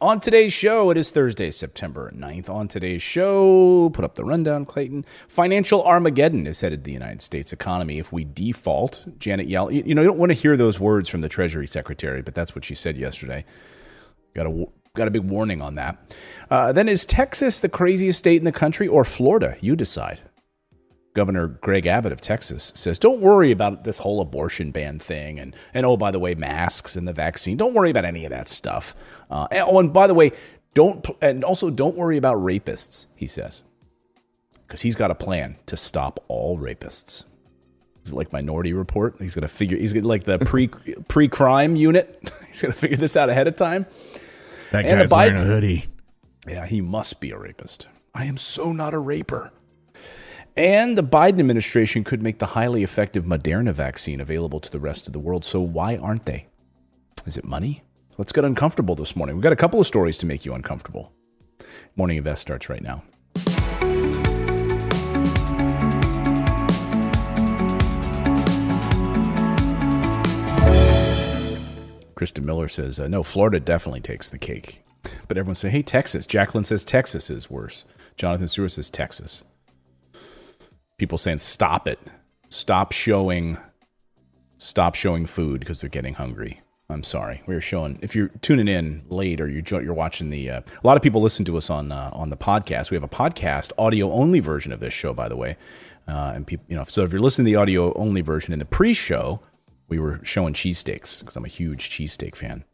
On today's show, it is Thursday, September 9th. On today's show, put up the rundown, Clayton. Financial Armageddon is headed the United States economy if we default. Janet Yellen, you know, you don't want to hear those words from the Treasury Secretary, but that's what she said yesterday. Got a, got a big warning on that. Uh, then is Texas the craziest state in the country or Florida? You decide. Governor Greg Abbott of Texas says, "Don't worry about this whole abortion ban thing, and and oh by the way, masks and the vaccine. Don't worry about any of that stuff. Uh, and, oh, and by the way, don't and also don't worry about rapists." He says, because he's got a plan to stop all rapists. Is it like Minority Report? He's gonna figure. He's gonna like the pre pre crime unit. He's gonna figure this out ahead of time. That and guy's Biden, wearing a hoodie. Yeah, he must be a rapist. I am so not a raper. And the Biden administration could make the highly effective Moderna vaccine available to the rest of the world. So why aren't they? Is it money? Let's get uncomfortable this morning. We've got a couple of stories to make you uncomfortable. Morning Invest starts right now. Kristen Miller says, uh, no, Florida definitely takes the cake. But everyone say, hey, Texas. Jacqueline says Texas is worse. Jonathan Stewart says Texas people saying stop it. Stop showing stop showing food because they're getting hungry. I'm sorry. We are showing if you're tuning in late or you're, you're watching the uh, a lot of people listen to us on uh, on the podcast. We have a podcast audio only version of this show by the way. Uh, and people you know so if you're listening to the audio only version in the pre-show we were showing cheesesteaks because i'm a huge cheesesteak fan.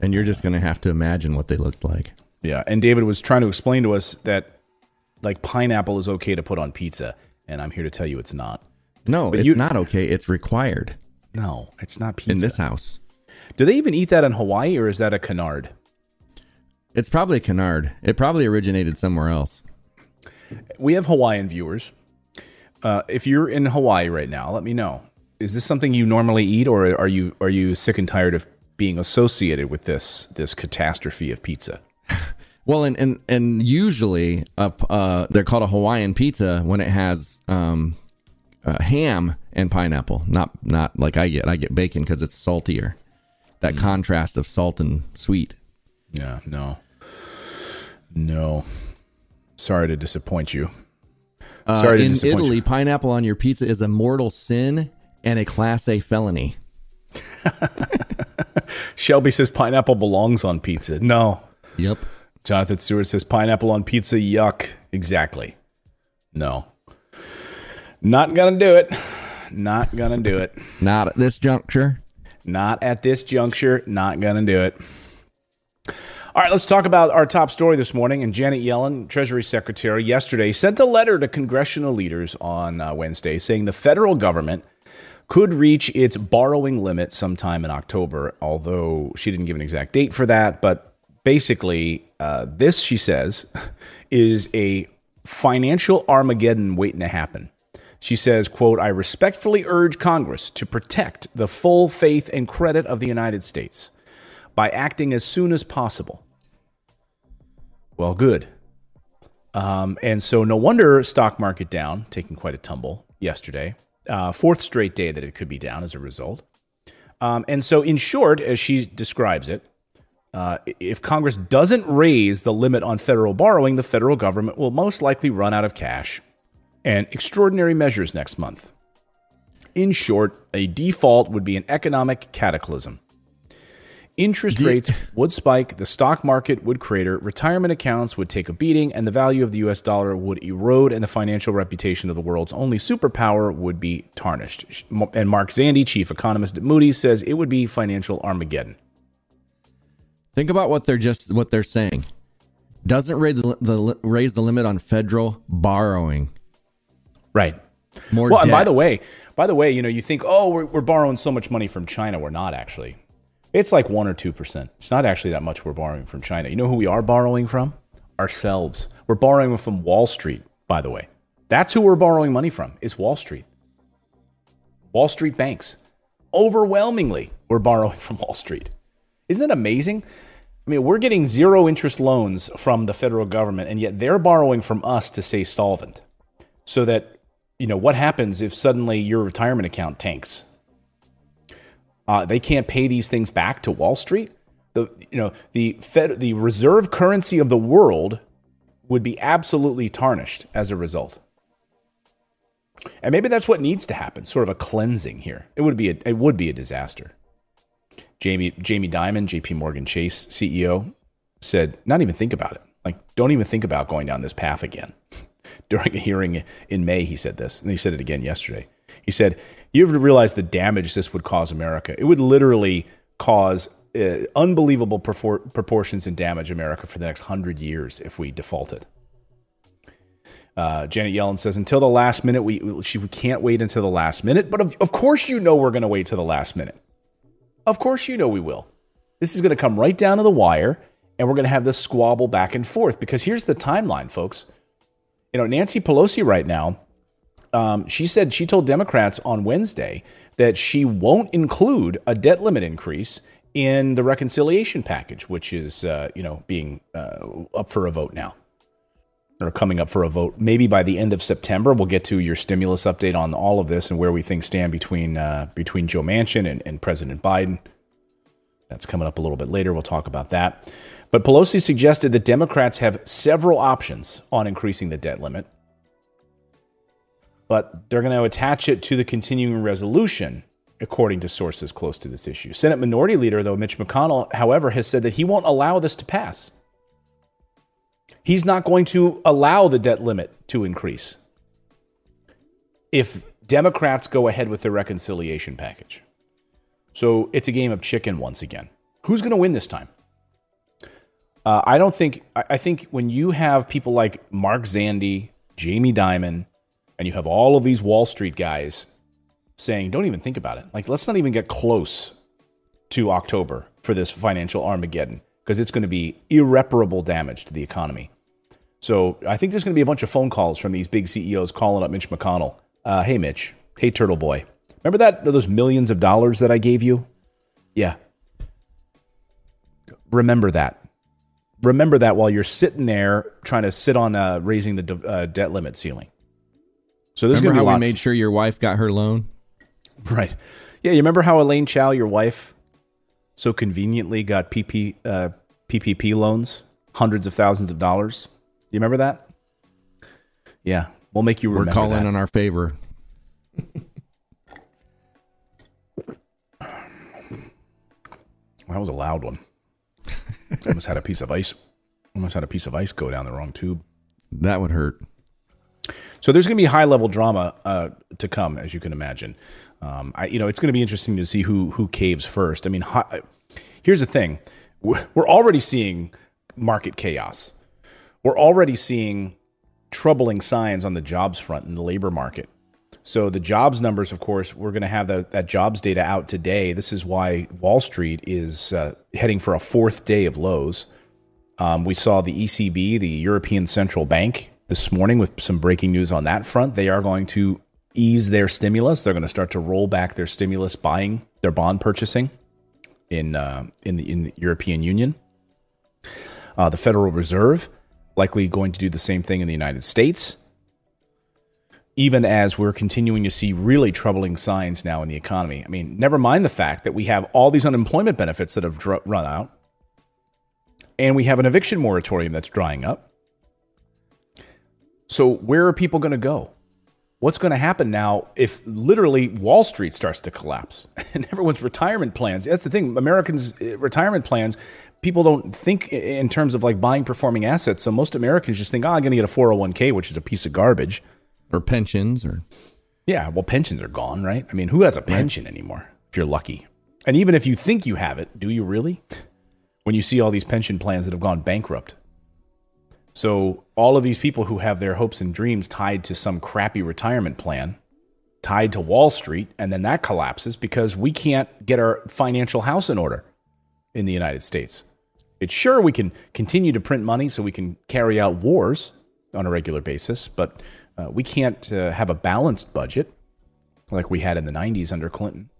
And you're just going to have to imagine what they looked like. Yeah and david was trying to explain to us that like pineapple is okay to put on pizza, and I'm here to tell you it's not. No, but it's you, not okay. It's required. No, it's not pizza in this house. Do they even eat that in Hawaii, or is that a canard? It's probably a canard. It probably originated somewhere else. We have Hawaiian viewers. Uh, if you're in Hawaii right now, let me know. Is this something you normally eat, or are you are you sick and tired of being associated with this this catastrophe of pizza? Well, and and and usually, uh, uh, they're called a Hawaiian pizza when it has um, uh, ham and pineapple. Not not like I get. I get bacon because it's saltier. That mm. contrast of salt and sweet. Yeah. No. No. Sorry to disappoint you. Uh, Sorry in Italy, you. pineapple on your pizza is a mortal sin and a class A felony. Shelby says pineapple belongs on pizza. No. Yep. Jonathan Stewart says pineapple on pizza. Yuck. Exactly. No. Not gonna do it. Not gonna do it. Not at this juncture. Not at this juncture. Not gonna do it. All right, let's talk about our top story this morning. And Janet Yellen, Treasury Secretary, yesterday sent a letter to congressional leaders on uh, Wednesday saying the federal government could reach its borrowing limit sometime in October, although she didn't give an exact date for that. But basically, uh, this, she says, is a financial Armageddon waiting to happen. She says, quote, I respectfully urge Congress to protect the full faith and credit of the United States by acting as soon as possible. Well, good. Um, and so no wonder stock market down, taking quite a tumble yesterday. Uh, fourth straight day that it could be down as a result. Um, and so, in short, as she describes it, uh, if Congress doesn't raise the limit on federal borrowing, the federal government will most likely run out of cash and extraordinary measures next month. In short, a default would be an economic cataclysm. Interest rates would spike, the stock market would crater, retirement accounts would take a beating, and the value of the US dollar would erode, and the financial reputation of the world's only superpower would be tarnished. And Mark Zandi, chief economist at Moody's, says it would be financial Armageddon. Think about what they're just what they're saying. Doesn't raise the, the raise the limit on federal borrowing. Right. More. Well, and by the way, by the way, you know, you think, oh, we're, we're borrowing so much money from China. We're not actually. It's like one or two percent. It's not actually that much we're borrowing from China. You know who we are borrowing from? Ourselves. We're borrowing from Wall Street. By the way, that's who we're borrowing money from. Is Wall Street. Wall Street banks. Overwhelmingly, we're borrowing from Wall Street. Isn't it amazing? I mean, we're getting zero interest loans from the federal government, and yet they're borrowing from us to stay solvent. So that, you know, what happens if suddenly your retirement account tanks? Uh, they can't pay these things back to Wall Street. the you know the Fed, the reserve currency of the world would be absolutely tarnished as a result. And maybe that's what needs to happen, sort of a cleansing here. It would be a, it would be a disaster. Jamie Jamie Dimon, JP Morgan Chase CEO, said, not even think about it. Like, don't even think about going down this path again. During a hearing in May, he said this, and he said it again yesterday. He said, You have to realize the damage this would cause America. It would literally cause uh, unbelievable propor- proportions and damage America for the next hundred years if we defaulted. Uh, Janet Yellen says, until the last minute, we she can't wait until the last minute. But of, of course, you know we're going to wait till the last minute. Of course, you know we will. This is going to come right down to the wire, and we're going to have this squabble back and forth. Because here's the timeline, folks. You know, Nancy Pelosi right now, um, she said she told Democrats on Wednesday that she won't include a debt limit increase in the reconciliation package, which is uh, you know being uh, up for a vote now or coming up for a vote. Maybe by the end of September, we'll get to your stimulus update on all of this and where we think stand between uh, between Joe Manchin and, and President Biden. That's coming up a little bit later. We'll talk about that. But Pelosi suggested that Democrats have several options on increasing the debt limit, but they're going to attach it to the continuing resolution, according to sources close to this issue. Senate Minority Leader, though, Mitch McConnell, however, has said that he won't allow this to pass. He's not going to allow the debt limit to increase if Democrats go ahead with the reconciliation package. So it's a game of chicken once again. Who's going to win this time? Uh, I don't think. I think when you have people like Mark Zandi, Jamie Dimon, and you have all of these Wall Street guys saying, "Don't even think about it. Like, let's not even get close to October for this financial Armageddon because it's going to be irreparable damage to the economy." So I think there's going to be a bunch of phone calls from these big CEOs calling up Mitch McConnell. Uh, hey, Mitch. Hey, Turtle Boy. Remember that those millions of dollars that I gave you? Yeah. Remember that. Remember that while you're sitting there trying to sit on uh, raising the uh, debt limit ceiling. So there's going to be how lots. we made sure your wife got her loan. Right. Yeah. You remember how Elaine Chao, your wife, so conveniently got PP, uh, PPP loans, hundreds of thousands of dollars. You remember that? Yeah, we'll make you. We're calling that. in our favor. that was a loud one. almost had a piece of ice. Almost had a piece of ice go down the wrong tube. That would hurt. So there's going to be high level drama uh, to come, as you can imagine. Um, I, you know, it's going to be interesting to see who who caves first. I mean, here's the thing: we're already seeing market chaos we're already seeing troubling signs on the jobs front in the labor market. So the jobs numbers, of course, we're going to have the, that jobs data out today. This is why Wall Street is uh, heading for a fourth day of lows. Um, we saw the ECB, the European Central Bank, this morning with some breaking news on that front. They are going to ease their stimulus. They're going to start to roll back their stimulus buying, their bond purchasing in uh, in the in the European Union. Uh, the Federal Reserve likely going to do the same thing in the United States, even as we're continuing to see really troubling signs now in the economy. I mean, never mind the fact that we have all these unemployment benefits that have dr- run out, and we have an eviction moratorium that's drying up. So, where are people going to go? What's going to happen now if literally Wall Street starts to collapse and everyone's retirement plans? That's the thing. Americans' eh, retirement plans people don't think in terms of like buying performing assets. So most Americans just think, oh, I'm going to get a 401k, which is a piece of garbage. Or pensions or. Yeah, well, pensions are gone, right? I mean, who has a pension right. anymore if you're lucky? And even if you think you have it, do you really? When you see all these pension plans that have gone bankrupt. So all of these people who have their hopes and dreams tied to some crappy retirement plan, tied to Wall Street, and then that collapses because we can't get our financial house in order in the United States. It's sure we can continue to print money so we can carry out wars on a regular basis, but uh, we can't uh, have a balanced budget like we had in the 90s under Clinton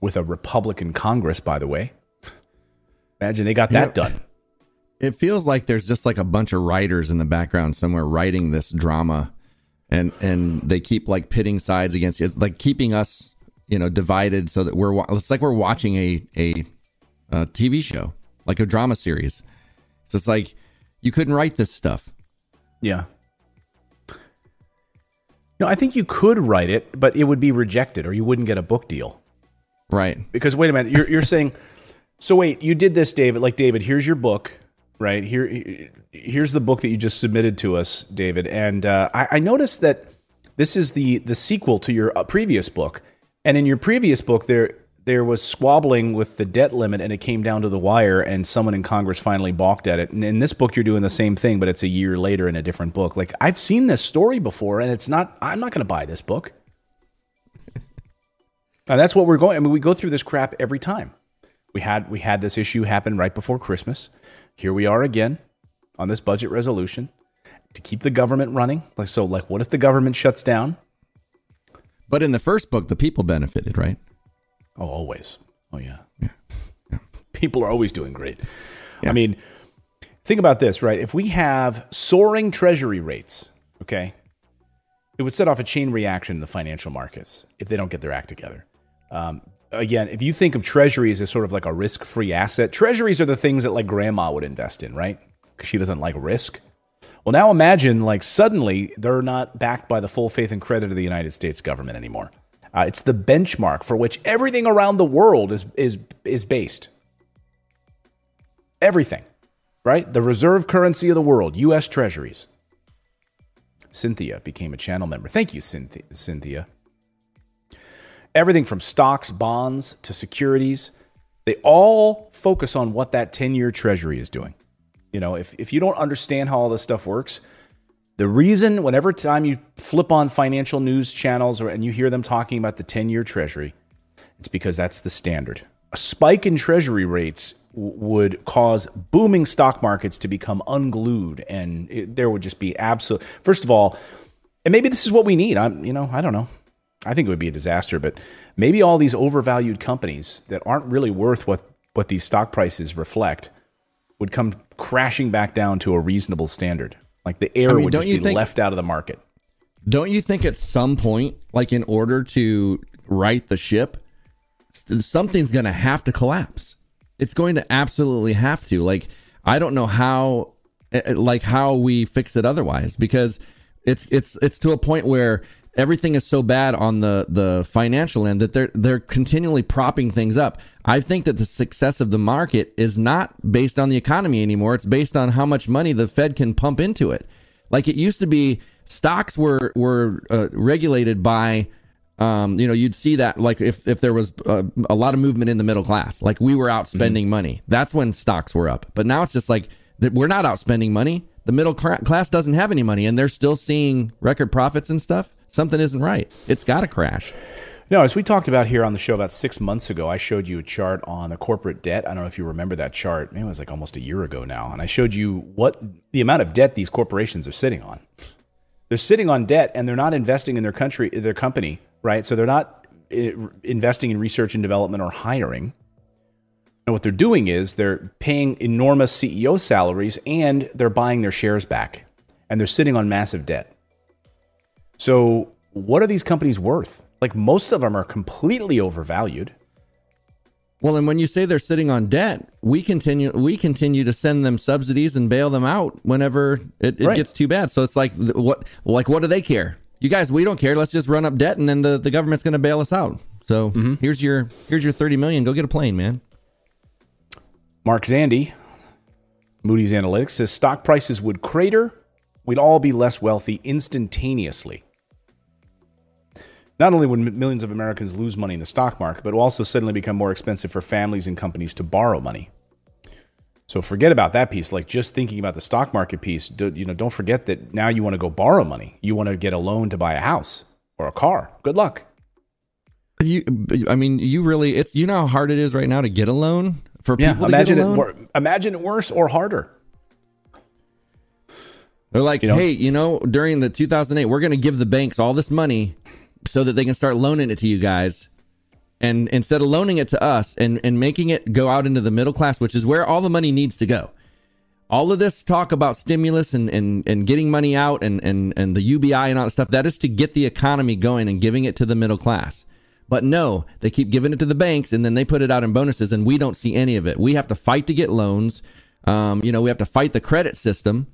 with a Republican Congress, by the way. Imagine they got that done. It feels like there's just like a bunch of writers in the background somewhere writing this drama and and they keep like pitting sides against it's like keeping us, you know, divided so that we're it's like we're watching a a, a TV show like a drama series. So it's like you couldn't write this stuff. Yeah. No, I think you could write it, but it would be rejected or you wouldn't get a book deal. Right. Because wait a minute, you're, you're saying, so wait, you did this, David. Like, David, here's your book, right? Here, here's the book that you just submitted to us, David. And uh, I, I noticed that this is the the sequel to your uh, previous book. And in your previous book, there there was squabbling with the debt limit, and it came down to the wire, and someone in Congress finally balked at it. And in this book, you're doing the same thing, but it's a year later in a different book. Like I've seen this story before, and it's not. I'm not going to buy this book. and that's what we're going. I mean, we go through this crap every time. We had we had this issue happen right before Christmas. Here we are again on this budget resolution to keep the government running. Like so, like what if the government shuts down? But in the first book, the people benefited, right? Oh, always. Oh, yeah. yeah. yeah. People are always doing great. Yeah. I mean, think about this, right? If we have soaring treasury rates, okay, it would set off a chain reaction in the financial markets if they don't get their act together. Um, again, if you think of treasuries as sort of like a risk free asset, treasuries are the things that like grandma would invest in, right? Because she doesn't like risk. Well, now imagine like suddenly they're not backed by the full faith and credit of the United States government anymore. Uh, it's the benchmark for which everything around the world is is is based. Everything, right? The reserve currency of the world, U.S. Treasuries. Cynthia became a channel member. Thank you, Cynthia. Everything from stocks, bonds to securities, they all focus on what that 10 year treasury is doing. You know, if, if you don't understand how all this stuff works, the reason, whenever time you flip on financial news channels or, and you hear them talking about the 10 year treasury, it's because that's the standard. A spike in treasury rates w- would cause booming stock markets to become unglued, and it, there would just be absolute. First of all, and maybe this is what we need. I'm, you know, I don't know. I think it would be a disaster, but maybe all these overvalued companies that aren't really worth what what these stock prices reflect would come crashing back down to a reasonable standard. Like the air I mean, would just be think, left out of the market. Don't you think at some point, like in order to right the ship, something's going to have to collapse? It's going to absolutely have to. Like I don't know how, eh, eh, like how we fix it otherwise because it's it's it's to a point where everything is so bad on the the financial end that they're they're continually propping things up. I think that the success of the market is not based on the economy anymore. It's based on how much money the Fed can pump into it. Like it used to be, stocks were were uh, regulated by. Um, you know, you'd see that like if, if there was a, a lot of movement in the middle class, like we were out spending mm-hmm. money, that's when stocks were up. But now it's just like that we're not out spending money. The middle class doesn't have any money and they're still seeing record profits and stuff something isn't right. It's got to crash. No, as we talked about here on the show about six months ago, I showed you a chart on the corporate debt. I don't know if you remember that chart. Maybe it was like almost a year ago now. And I showed you what the amount of debt these corporations are sitting on. They're sitting on debt and they're not investing in their country, their company, right? So they're not eh, investing in research and development or hiring. And what they're doing is they're paying enormous CEO salaries and they're buying their shares back. And they're sitting on massive debt. So, what are these companies worth? Like most of them are completely overvalued. Well, and when you say they're sitting on debt, we continue we continue to send them subsidies and bail them out whenever it, it right. gets too bad. So it's like what like what do they care? You guys, we don't care. Let's just run up debt and then the, the government's going to bail us out. So mm-hmm. here's your here's your 30 million. Go get a plane, man. Mark Zandi, Moody's Analytics says stock prices would crater. We'd all be less wealthy instantaneously. Not only would millions of Americans lose money in the stock market, but it will also suddenly become more expensive for families and companies to borrow money. So forget about that piece. Like just thinking about the stock market piece, do, you know, don't forget that now you want to go borrow money. You want to get a loan to buy a house or a car. Good luck. You, I mean, you really, it's you know how hard it is right now to get a loan for people. Yeah, imagine it. Imagine it worse or harder. They're like, you know, hey, you know, during the 2008, we're going to give the banks all this money so that they can start loaning it to you guys. And instead of loaning it to us and, and making it go out into the middle class, which is where all the money needs to go. All of this talk about stimulus and, and, and getting money out and, and, and the UBI and all that stuff, that is to get the economy going and giving it to the middle class. But no, they keep giving it to the banks and then they put it out in bonuses and we don't see any of it. We have to fight to get loans. Um, you know, we have to fight the credit system.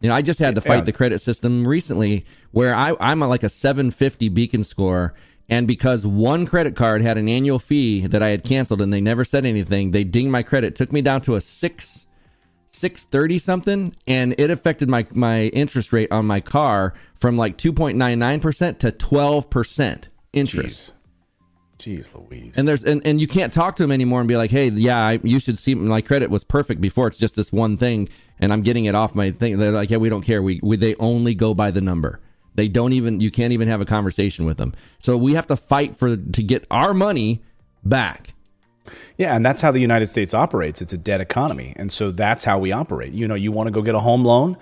You know, I just had to fight Yeah. the credit system recently where I, I'm like a 750 beacon score. And because one credit card had an annual fee that I had canceled and they never said anything, they dinged my credit, took me down to a six, 630 something and it affected my my interest rate on my car from like 2.99% to 12% interest. Jeez. Jeez Louise. And there's and, and you can't talk to them anymore and be like, "Hey, yeah, I, you should see my credit was perfect before. It's just this one thing and I'm getting it off my thing." They're like, "Yeah, we don't care. We, we they only go by the number. They don't even you can't even have a conversation with them. So we have to fight for to get our money back. Yeah, and that's how the United States operates. It's a debt economy, and so that's how we operate. You know, you want to go get a home loan,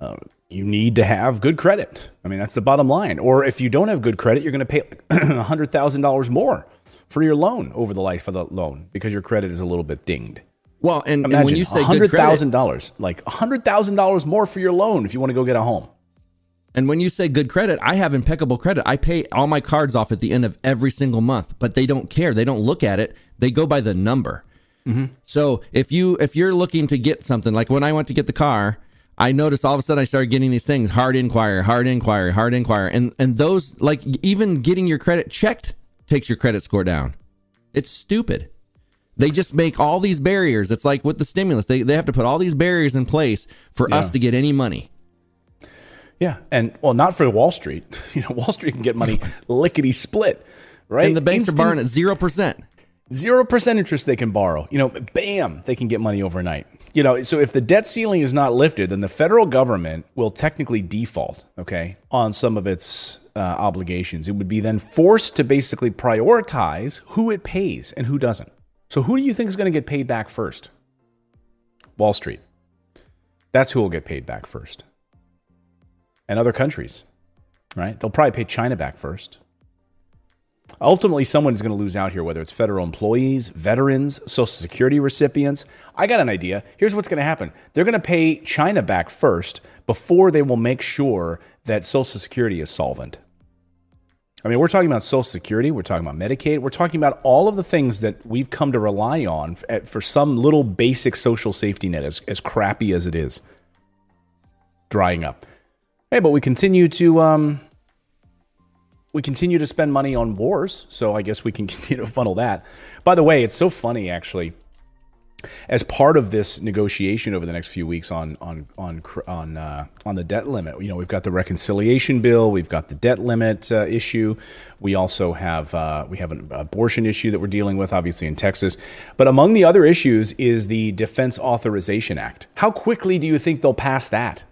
uh, you need to have good credit. I mean, that's the bottom line. Or if you don't have good credit, you're going to pay hundred thousand dollars more for your loan over the life of the loan because your credit is a little bit dinged. Well, and, and when you say good hundred credit, thousand dollars, like hundred thousand dollars more for your loan if you want to go get a home. And when you say good credit, I have impeccable credit. I pay all my cards off at the end of every single month, but they don't care. They don't look at it. They go by the number. Mm-hmm. So if you if you're looking to get something, like when I went to get the car, I noticed all of a sudden I started getting these things: hard inquiry, hard inquiry, hard inquiry, and and those like even getting your credit checked takes your credit score down. It's stupid. They just make all these barriers. It's like with the stimulus, they they have to put all these barriers in place for us to get any money. Yeah, and well, not for Wall Street. You know, Wall Street can get money lickety split, right? And the banks Instant- are borrowing at zero percent. zero percent interest they can borrow. You know, bam, they can get money overnight. You know, so if the debt ceiling is not lifted, then the federal government will technically default, okay, on some of its uh, obligations. It would be then forced to basically prioritize who it pays and who doesn't. So, who do you think is going to get paid back first? Wall Street. That's who will get paid back first. And other countries, right? They'll probably pay China back first. Ultimately, someone is going to lose out here, whether it's federal employees, veterans, Social Security recipients. I got an idea. Here's what's going to happen they're going to pay China back first before they will make sure that Social Security is solvent. I mean, we're talking about Social Security, we're talking about Medicaid, we're talking about all of the things that we've come to rely on for some little basic social safety net, as, as crappy as it is, drying up. Hey, but we continue to. Um, we continue to spend money on wars, so I guess we can continue to funnel that. By the way, it's so funny actually. As part of this negotiation over the next few weeks on on on on uh, on the debt limit, you know, we've got the reconciliation bill, we've got the debt limit uh, issue, we also have uh, we have an abortion issue that we're dealing with, obviously in Texas. But among the other issues is the Defense Authorization Act. How quickly do you think they'll pass that?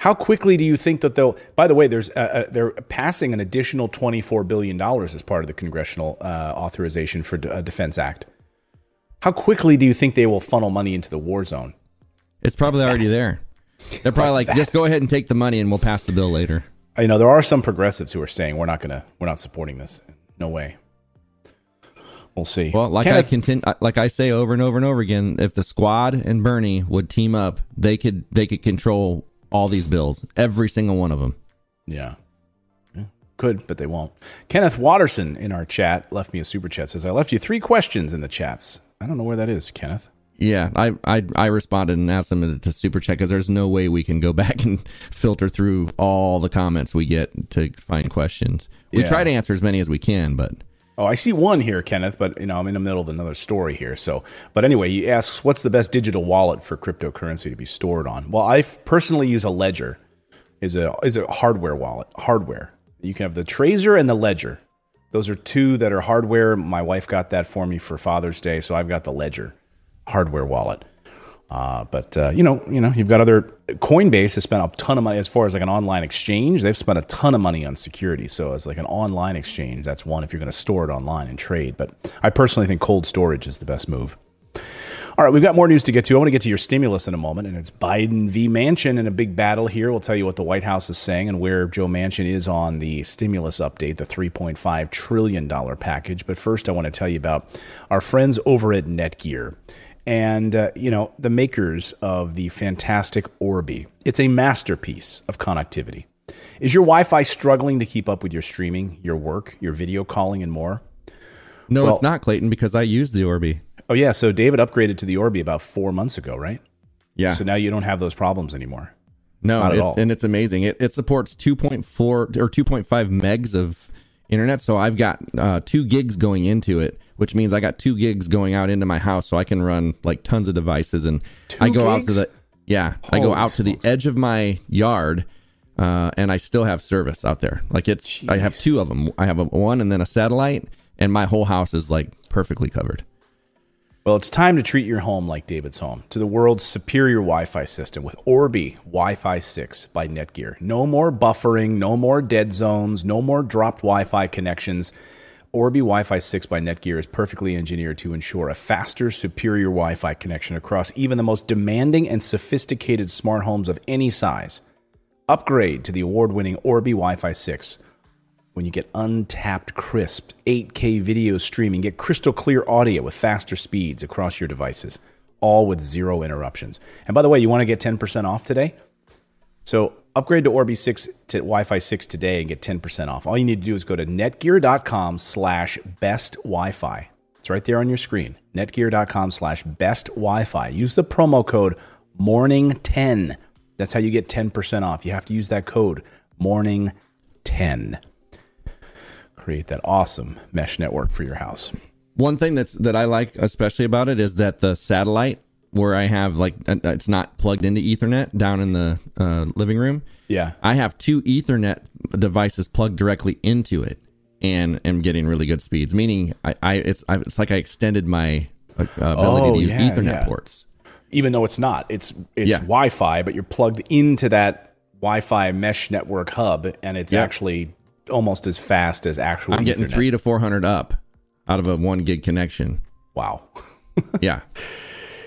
How quickly do you think that they'll? By the way, there's uh, uh, they're passing an additional 24 billion dollars as part of the congressional uh, authorization for a Defense Act. How quickly do you think they will funnel money into the war zone? It's probably already there. They're probably like, just go ahead and take the money and we'll pass the bill later. I know there are some progressives who are saying we're not gonna, we're not supporting this. No way. We'll see. Well, like Kenneth- I continue, like I say over and over and over again, if the squad and Bernie would team up, they could they could control all these bills, every single one of them. Yeah. Yeah, Could, but they won't. Kenneth Watterson in our chat left me a super chat. Says I left you three questions in the chats. I don't know where that is, Kenneth. Yeah, I I, I responded and asked them to, to super chat because there's no way we can go back and filter through all the comments we get to find questions. We Yeah. try to answer as many as we can, but Oh, I see one here, Kenneth, but you know I'm in the middle of another story here. So, but anyway, he asks, "What's the best digital wallet for cryptocurrency to be stored on?" Well, I personally use a Ledger. is a is a hardware wallet. Hardware. You can have the Trezor and the Ledger. Those are two that are hardware. My wife got that for me for Father's Day, so I've got the Ledger hardware wallet. Uh, but uh, you know, you know, you've got other. Coinbase has spent a ton of money as far as like an online exchange. They've spent a ton of money on security. So as like an online exchange, that's one if you're going to store it online and trade. But I personally think cold storage is the best move. All right, we've got more news to get to. I want to get to your stimulus in a moment, and it's Biden v. Manchin in a big battle here. We'll tell you what the White House is saying and where Joe Manchin is on the stimulus update, the $3.5 trillion package. But first, I want to tell you about our friends over at Netgear and, uh, you know, the makers of the fantastic Orbi. It's a masterpiece of connectivity. Is your Wi Fi struggling to keep up with your streaming, your work, your video calling, and more? No, Well- it's not Clayton because I use the Orbi. Oh, yeah. So David upgraded to the Orbi about four months ago, right? Yeah. So now you don't have those problems anymore. No, Not at all. and it's amazing. It, it supports 2.4 or 2.5 megs of internet. So I've got uh, two gigs going into it, which means I got two gigs going out into my house, so I can run like tons of devices. And Two I go out to the yeah, I go Holy out to the edge of my yard, uh, and I still have service out there. Like it's I have two of them. I have a one and then a satellite, and my whole house is like perfectly covered. Well, it's time to treat your home like David's home to the world's superior Wi Fi system with Orbi Wi Fi 6 by Netgear. No more buffering, no more dead zones, no more dropped Wi Fi connections. Orbi Wi Fi 6 by Netgear is perfectly engineered to ensure a faster, superior Wi Fi connection across even the most demanding and sophisticated smart homes of any size. Upgrade to the award winning Orbi Wi Fi 6 when you get untapped, crisp 8K video streaming, get crystal clear audio with faster speeds across your devices, all with zero interruptions. And by the way, you want to get 10% off today? So upgrade to Orbi 6 to Wi-Fi 6 today and get 10% off. All you need to do is go to netgear.com slash best Wi-Fi. It's right there on your screen. Netgear.com slash best Wi-Fi. Use the promo code morning10. That's how you get 10% off. You have to use that code morning10 create that awesome mesh network for your house. One thing that's that I like especially about it is that the satellite where I have like uh, it's not plugged into Ethernet down in the uh, living room. Yeah. I have two Ethernet devices plugged directly into it, and am getting really good speeds. Meaning, I, I it's I, it's like I extended my uh, ability Oh, to use yeah, Ethernet yeah. ports. Even though it's not, it's it's Yeah. Wi-Fi, but you're plugged into that Wi-Fi mesh network hub, and it's actually almost as fast as actual. I'm getting Ethernet. three to four hundred up out of a one gig connection. Wow, Yeah,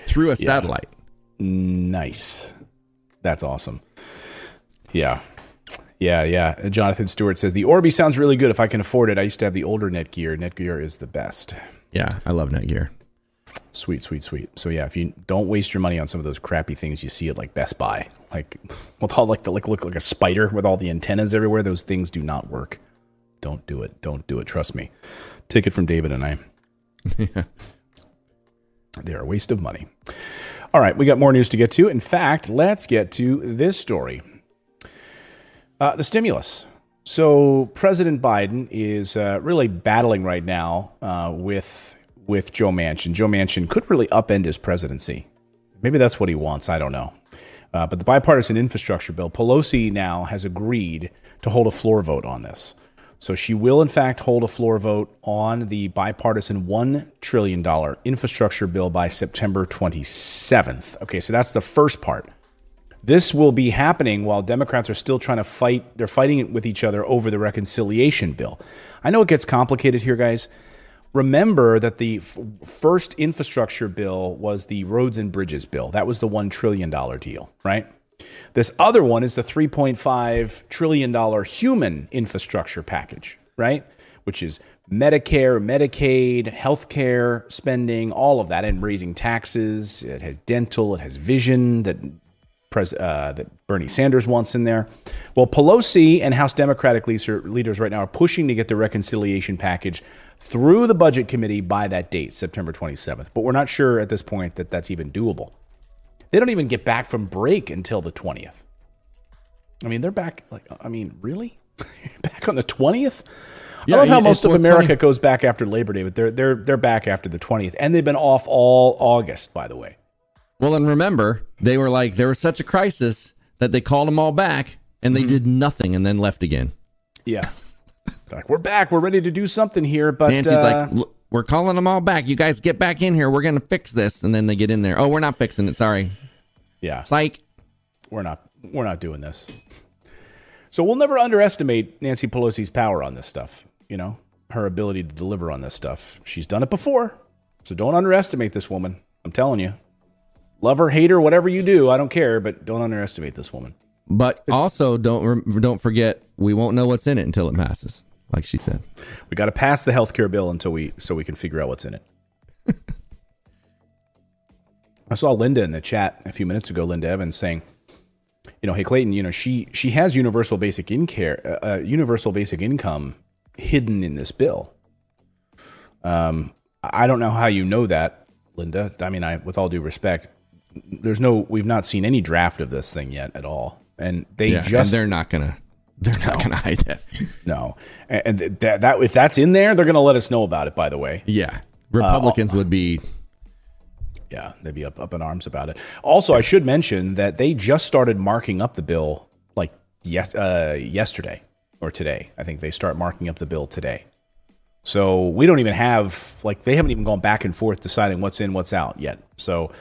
through a satellite. nice. That's awesome. Yeah. Yeah, yeah. Jonathan Stewart says the Orbi sounds really good if I can afford it. I used to have the older Netgear. Netgear is the best. Yeah, I love Netgear. Sweet, sweet, sweet. So yeah, if you don't waste your money on some of those crappy things you see at like Best Buy, like with all like the like look like a spider with all the antennas everywhere, those things do not work. Don't do it. Don't do it. Trust me. Take it from David and I. They're a waste of money. All right, we got more news to get to. In fact, let's get to this story. Uh, the stimulus. So President Biden is uh, really battling right now uh, with with Joe Manchin. Joe Manchin could really upend his presidency. Maybe that's what he wants. I don't know. Uh, but the bipartisan infrastructure bill, Pelosi now has agreed to hold a floor vote on this. So she will, in fact, hold a floor vote on the bipartisan $1 trillion infrastructure bill by September 27th. Okay, so that's the first part. This will be happening while Democrats are still trying to fight. They're fighting with each other over the reconciliation bill. I know it gets complicated here, guys. Remember that the f- first infrastructure bill was the roads and bridges bill. That was the $1 trillion deal, right? This other one is the $3.5 trillion human infrastructure package, right? Which is Medicare, Medicaid, healthcare spending, all of that, and raising taxes. It has dental, it has vision that uh, that Bernie Sanders wants in there. Well, Pelosi and House Democratic leaders right now are pushing to get the reconciliation package through the Budget Committee by that date, September 27th. But we're not sure at this point that that's even doable. They don't even get back from break until the 20th. I mean, they're back, like, I mean, really? back on the 20th? Yeah, I love how most of America funny- goes back after Labor Day, but they're, they're, they're back after the 20th. And they've been off all August, by the way. Well, and remember, they were like there was such a crisis that they called them all back, and they Mm-hmm. did nothing, and then left again. Yeah. like, we're back. We're ready to do something here. But Nancy's uh, like, "Look, we're calling them all back. You guys get back in here. We're gonna fix this, and then they get in there. Oh, we're not fixing it. Sorry, yeah, psych. we're not we're not doing this. So we'll never underestimate Nancy Pelosi's power on this stuff. You know, her ability to deliver on this stuff. She's done it before. So don't underestimate this woman. I'm telling you. Love her, hate her, whatever you do, I don't care, but don't underestimate this woman. But also, don't don't forget, we won't know what's in it until it passes, like she said. We got to pass the health care bill until we so we can figure out what's in it. I saw Linda in the chat a few minutes ago, Linda Evans saying you know, hey Clayton, you know, she she has universal basic in care, uh, uh, universal basic income hidden in this bill. Um, I don't know how you know that, Linda. I mean, I with all due respect, there's no, we've not seen any draft of this thing yet at all, and they Yeah, just and they're not gonna they're not gonna hide that. no, and that that if that's in there, they're going to let us know about it. By the way, Yeah, Republicans would be Yeah, they'd be up, up in arms about it. Also, I should mention that they just started marking up the bill like yes, uh, yesterday or today. I think they start marking up the bill today. So we don't even have like they haven't even gone back and forth deciding what's in, what's out yet. So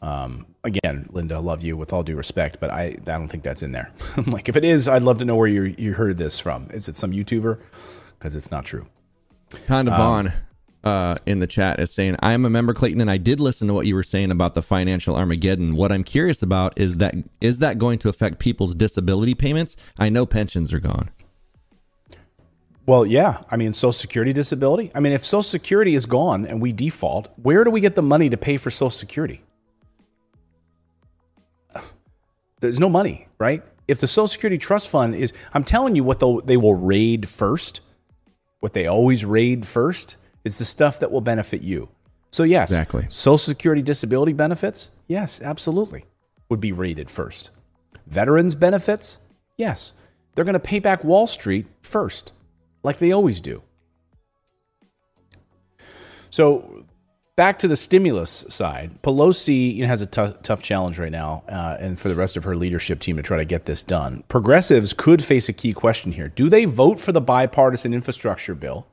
um, again, Linda, I love you with all due respect, but I I don't think that's in there. like if it is, I'd love to know where you you heard this from. Is it some YouTuber? Because it's not true. Conda Vaughn uh, in the chat is saying, I am a member, Clayton, and I did listen to what you were saying about the financial Armageddon. What I'm curious about is that is that going to affect people's disability payments? I know pensions are gone. Well, yeah. I mean, Social Security disability. I mean, if Social Security is gone and we default, where do we get the money to pay for Social Security? There's no money, right? If the Social Security Trust Fund is, I'm telling you what they'll, they will raid first, what they always raid first is the stuff that will benefit you. So, yes, Exactly. Social Security disability benefits, yes, absolutely, would be raided first. Veterans benefits, yes, they're going to pay back Wall Street first, like they always do. So, back to the stimulus side, Pelosi you know, has a tough, tough challenge right now, uh, and for the rest of her leadership team to try to get this done. Progressives could face a key question here: Do they vote for the bipartisan infrastructure bill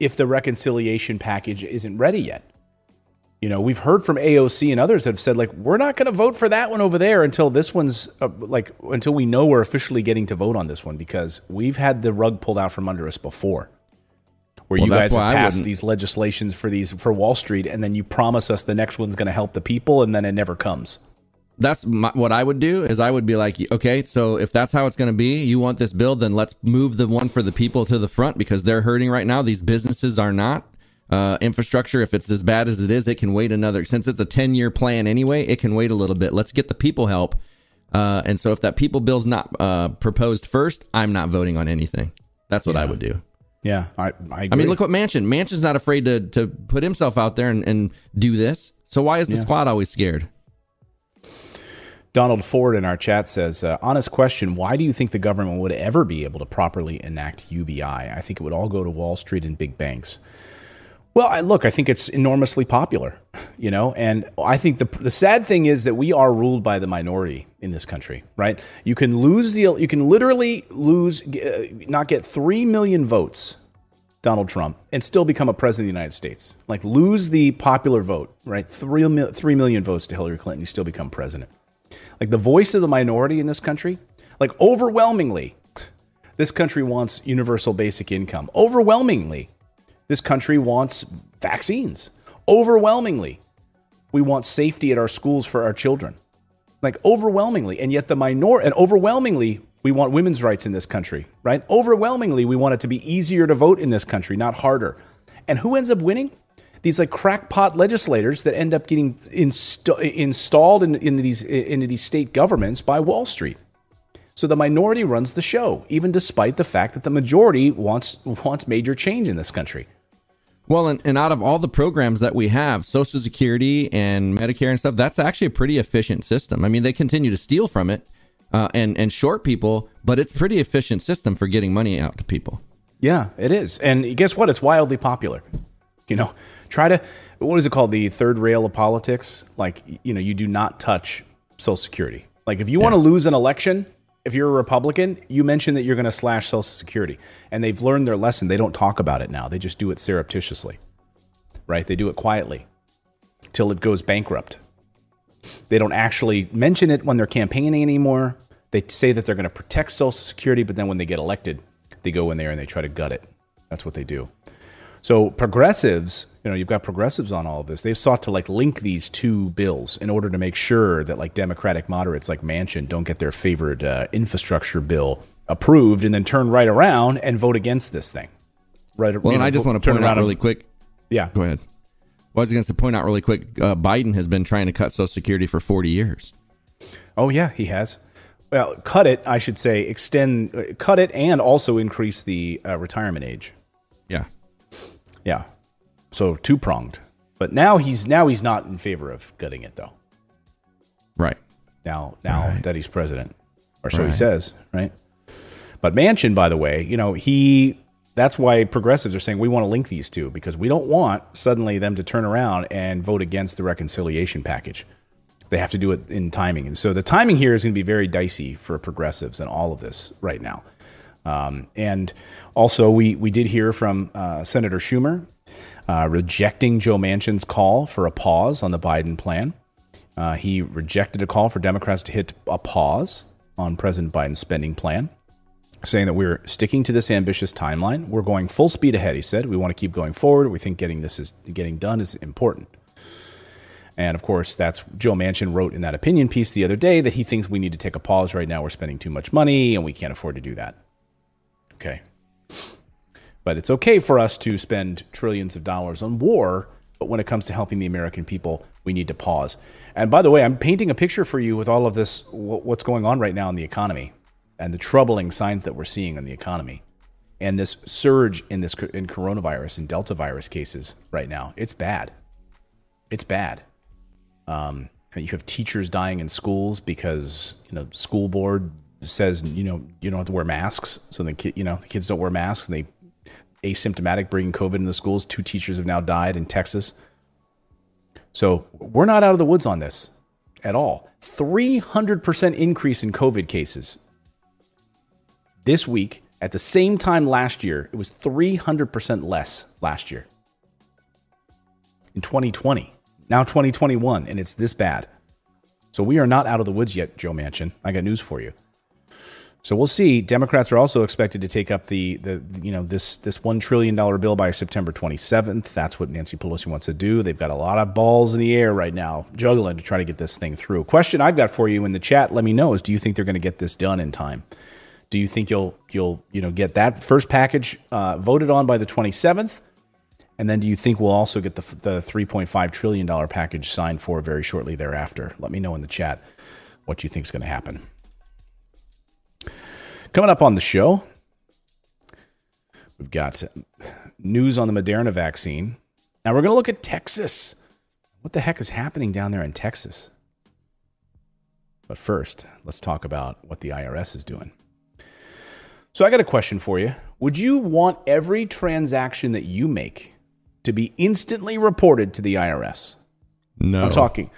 if the reconciliation package isn't ready yet? You know, we've heard from AOC and others have said like we're not going to vote for that one over there until this one's uh, like until we know we're officially getting to vote on this one because we've had the rug pulled out from under us before. Where Well, you guys have passed these legislations for these for Wall Street and then you promise us the next one's going to help the people and then it never comes. That's my, what I would do is I would be like, okay, so if that's how it's going to be, you want this bill, then let's move the one for the people to the front because they're hurting right now. These businesses are not. Uh, infrastructure, if it's as bad as it is, it can wait another. Since it's a ten year plan anyway, it can wait a little bit. Let's get the people help. Uh, and so if that people bill's not uh, proposed first, I'm not voting on anything. That's what I would do. Yeah, I I, agree. I mean, look what Manchin. Manchin's not afraid to to put himself out there and, and do this. So why is the squad always scared? Donald Ford in our chat says, uh, honest question, why do you think the government would ever be able to properly enact UBI? I think it would all go to Wall Street and big banks. Well, I, look, I think it's enormously popular, you know, and I think the the sad thing is that we are ruled by the minority in this country, right? You can lose the, you can literally lose, uh, not get three million votes, Donald Trump, and still become a president of the United States. Like lose the popular vote, right? Three three million votes to Hillary Clinton, you still become president. Like the voice of the minority in this country, like overwhelmingly, this country wants universal basic income. Overwhelmingly, this country wants vaccines. Overwhelmingly, we want safety at our schools for our children. Like overwhelmingly, and yet the minor and overwhelmingly, we want women's rights in this country, right? Overwhelmingly, we want it to be easier to vote in this country, not harder. And who ends up winning? These like crackpot legislators that end up getting inst- installed in, into these into these state governments by Wall Street. So the minority runs the show, even despite the fact that the majority wants wants major change in this country. Well, and, and out of all the programs that we have, Social Security and Medicare and stuff, that's actually a pretty efficient system. I mean, they continue to steal from it uh, and and short people, but it's a pretty efficient system for getting money out to people. Yeah, it is. And guess what? It's wildly popular. You know, try to what is it called? The third rail of politics. Like, you know, you do not touch Social Security. Like, if you want to lose an election, if you're a Republican, you mention that you're going to slash Social Security, and they've learned their lesson. They don't talk about it now. They just do it surreptitiously, right? They do it quietly till it goes bankrupt. They don't actually mention it when they're campaigning anymore. They say that they're going to protect Social Security, but then when they get elected, they go in there and they try to gut it. That's what they do. So progressives, you know, you've got progressives on all of this. They've sought to like link these two bills in order to make sure that like Democratic moderates like Manchin don't get their favored uh, infrastructure bill approved and then turn right around and vote against this thing. Right. Well, and I just want to point out really quick. Yeah. Go ahead. Well, I was going to point out really quick. Uh, Biden has been trying to cut Social Security for 40 years. Oh yeah, he has. Well, cut it. I should say extend, uh, cut it, and also increase the uh, retirement age. Yeah. Yeah. So two pronged. But now he's now he's not in favor of gutting it though. Right. Now now Right. that he's president, or so he says, right? But Manchin, by the way, you know he. That's why progressives are saying we want to link these two because we don't want suddenly them to turn around and vote against the reconciliation package. They have to do it in timing, and so the timing here is going to be very dicey for progressives and all of this right now. Um, and also, we we did hear from uh, Senator Schumer uh, rejecting Joe Manchin's call for a pause on the Biden plan. Uh, he rejected a call for Democrats to hit a pause on President Biden's spending plan, saying that we're sticking to this ambitious timeline. We're going full speed ahead. He said we want to keep going forward. We think getting this is getting done is important. And of course, that's Joe Manchin wrote in that opinion piece the other day that he thinks we need to take a pause right now. We're spending too much money and we can't afford to do that. Okay. But it's okay for us to spend trillions of dollars on war, but when it comes to helping the American people, we need to pause. And by the way, I'm painting a picture for you with all of this, what's going on right now in the economy and the troubling signs that we're seeing in the economy and this surge in this in coronavirus and Delta virus cases right now. It's bad. It's bad. Um, you have teachers dying in schools because you know school board says you know you don't have to wear masks, so the kid you know the kids don't wear masks and they asymptomatic bringing COVID in the schools. Two teachers have now died in Texas. So we're not out of the woods on this at all. 300% increase in COVID cases this week. At the same time last year, it was 300% less last year. In 2020, now 2021, and it's this bad. So we are not out of the woods yet, Joe Manchin. I got news for you. So we'll see. Democrats are also expected to take up the, the you know this this one trillion dollar bill by September 27th. That's what Nancy Pelosi wants to do. They've got a lot of balls in the air right now, juggling to try to get this thing through. Question I've got for you in the chat. Let me know is: Do you think they're going to get this done in time? Do you think you'll you'll you know get that first package uh, voted on by the 27th? And then do you think we'll also get the, the $3.5 trillion package signed for very shortly thereafter? Let me know in the chat what you think is going to happen. Coming up on the show, we've got news on the Moderna vaccine. Now we're going to look at Texas. What the heck is happening down there in Texas? But first, let's talk about what the IRS is doing. So I got a question for you. Would you want every transaction that you make to be instantly reported to the IRS? No. I'm talking.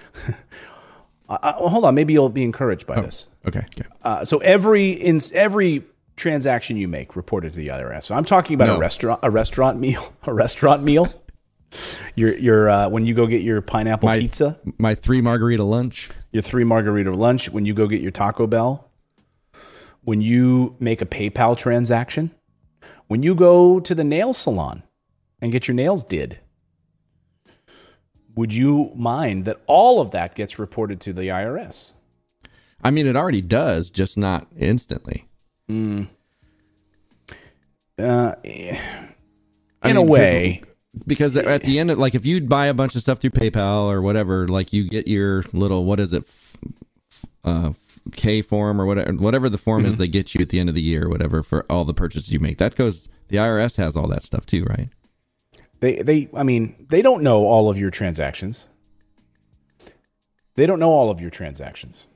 I, I, well, hold on. Maybe you'll be encouraged by oh. this. Okay. okay. Uh, so every in, every transaction you make reported to the IRS. So I'm talking about No. a restaurant a restaurant meal a restaurant meal. Your your uh, when you go get your pineapple My- pizza, My three margarita lunch. your three margarita lunch. When you go get your Taco Bell, when you make a PayPal transaction, when you go to the nail salon and get your nails did. Would you mind that all of that gets reported to the IRS? I mean, it already does, just not instantly. Uh, I in mean, a way, because at the end, of, like if you buy a bunch of stuff through PayPal or whatever, like you get your little what is it, uh, K form or whatever, whatever the form is they get you at the end of the year, or whatever for all the purchases you make. That goes. The IRS has all that stuff too, right? They they I mean, they don't know all of your transactions. They don't know all of your transactions.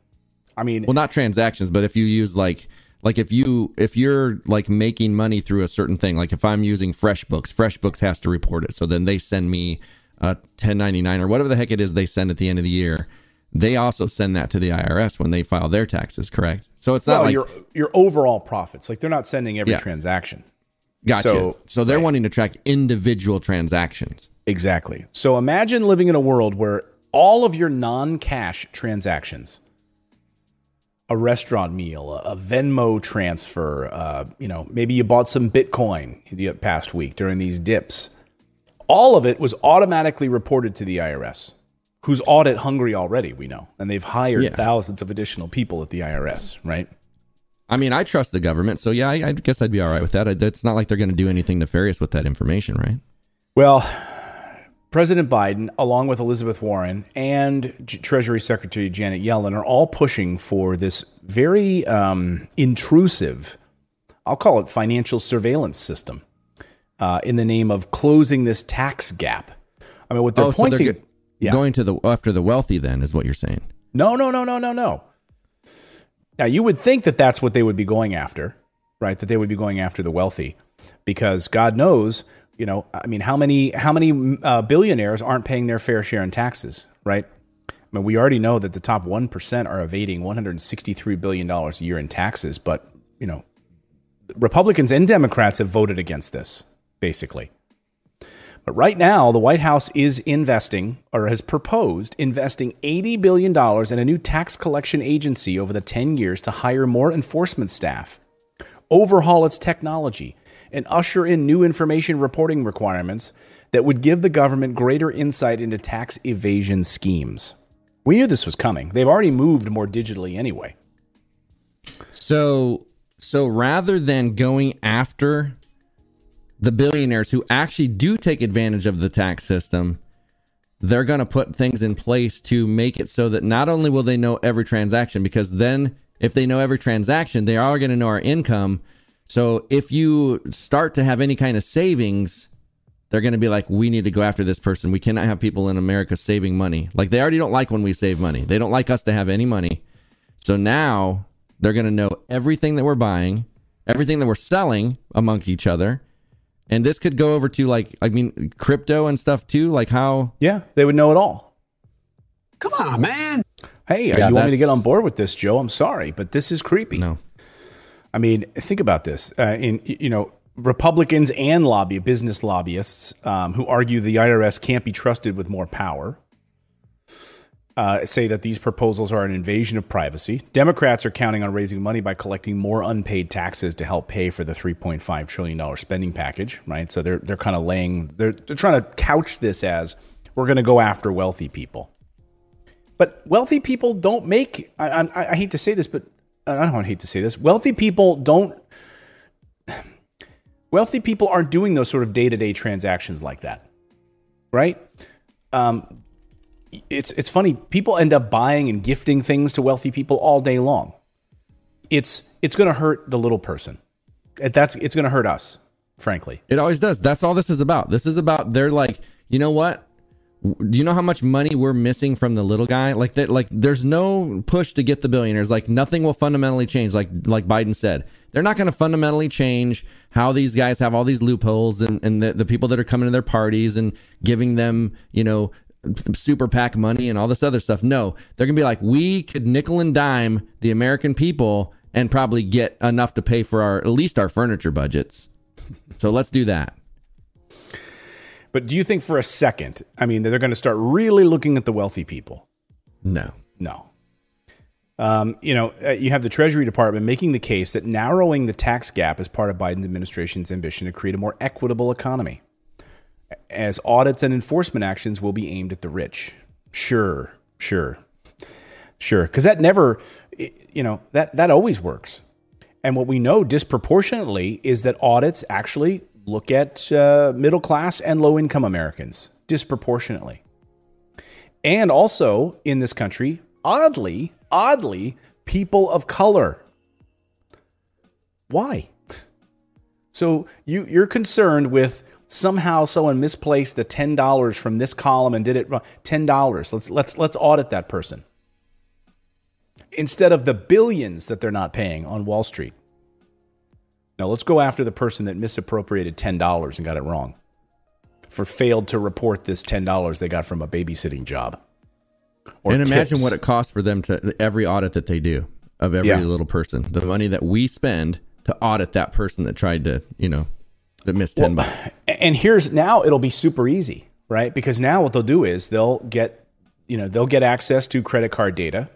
I mean, Well, not transactions, but if you use like like if you if you're like making money through a certain thing, like if I'm using FreshBooks, FreshBooks has to report it. So then they send me a 1099 or whatever the heck it is they send at the end of the year. They also send that to the IRS when they file their taxes, correct? So it's not well, like your your overall profits. Like they're not sending every Yeah. transaction. gotcha. so- So, they're wanting to track individual transactions. Exactly. So imagine living in a world where all of your non-cash transactions, a restaurant meal, a Venmo transfer, uh, you know, maybe you bought some Bitcoin the past week during these dips, all of it was automatically reported to the IRS, who's audit hungry already. We know, and they've hired Yeah. thousands of additional people at the IRS. Right. I mean, I trust the government, so yeah, I, I guess I'd be all right with that. I, it's not like they're going to do anything nefarious with that information, right? Well, President Biden, along with Elizabeth Warren and J- Treasury Secretary Janet Yellen, are all pushing for this very um, intrusive, I'll call it financial surveillance system, uh, in the name of closing this tax gap. I mean, what they're Oh, so pointing. they're go- Yeah. going to the after the wealthy. Then is what you're saying. No, no, no, no, no, no. Now, you would think that that's what they would be going after, right? That they would be going after the wealthy, because God knows, you know, I mean, how many how many uh, billionaires aren't paying their fair share in taxes, right? I mean, we already know that the top one percent are evading one hundred sixty three billion dollars a year in taxes, but you know, Republicans and Democrats have voted against this, basically. But right now, the White House is investing or has proposed investing $80 billion in a new tax collection agency over the 10 years to hire more enforcement staff, overhaul its technology, and usher in new information reporting requirements that would give the government greater insight into tax evasion schemes. We knew this was coming. They've already moved more digitally anyway. So so rather than going after the billionaires who actually do take advantage of the tax system, they're going to put things in place to make it so that not only will they know every transaction because then if they know every transaction, they are going to know our income. So if you start to have any kind of savings, they're going to be like, we need to go after this person. We cannot have people in America saving money. Like they already don't like when we save money. They don't like us to have any money. So now they're going to know everything that we're buying, everything that we're selling amongst each other. And this could go over to like, I mean, crypto and stuff too. Like how, Yeah, they would know it all. Come on, man. Hey, Yeah, you want me to get on board with this, Joe? I'm sorry, but this is creepy. no. I mean, think about this. Uh, in you know, Republicans and lobby business lobbyists um, who argue the IRS can't be trusted with more power uh, say that these proposals are an invasion of privacy. Democrats are counting on raising money by collecting more unpaid taxes to help pay for the 3.5 trillion dollar spending package. Right, so they're they're kind of laying they're they're trying to couch this as we're going to go after wealthy people. But wealthy people don't make. I, I, I hate to say this, but I don't hate to say this. Wealthy people don't. Wealthy people aren't doing those sort of day to day transactions like that, right? Um, it's it's funny. People end up buying and gifting things to wealthy people all day long. It's it's going to hurt the little person. That's it's going to hurt us, frankly. It always does. That's all this is about. This is about they're like, you know what? Do you know how much money we're missing from the little guy? Like that like there's no push to get the billionaires. Like nothing will fundamentally change like like Biden said. They're not going to fundamentally change how these guys have all these loopholes and and the, the people that are coming to their parties and giving them, you know, super PAC money and all this other stuff. No, they're going to be like we could nickel and dime the American people and probably get enough to pay for our at least our furniture budgets. So let's do that. But do you think for a second, I mean, that they're going to start really looking at the wealthy people? No. No. Um, you know, uh, you have the Treasury Department making the case that narrowing the tax gap is part of Biden's administration's ambition to create a more equitable economy, as audits and enforcement actions will be aimed at the rich. Sure, sure, sure, because that never, you know, that that always works. And what we know disproportionately is that audits actually look at uh, middle class and low income Americans disproportionately. And also in this country, oddly, oddly, people of color. Why? So you you're concerned with somehow someone misplaced the ten dollars from this column and did it wrong. Ten dollars. Let's let's let's audit that person instead of the billions that they're not paying on Wall Street. Now let's go after the person that misappropriated ten dollars and got it wrong for failed to report this ten dollars they got from a babysitting job. Or and imagine tips. what it costs for them to every audit that they do of every Yeah. little person. The money that we spend to audit that person that tried to, you know, that missed 10 bucks. and here's now it'll be super easy, right? Because now what they'll do is they'll get, you know, they'll get access to credit card data,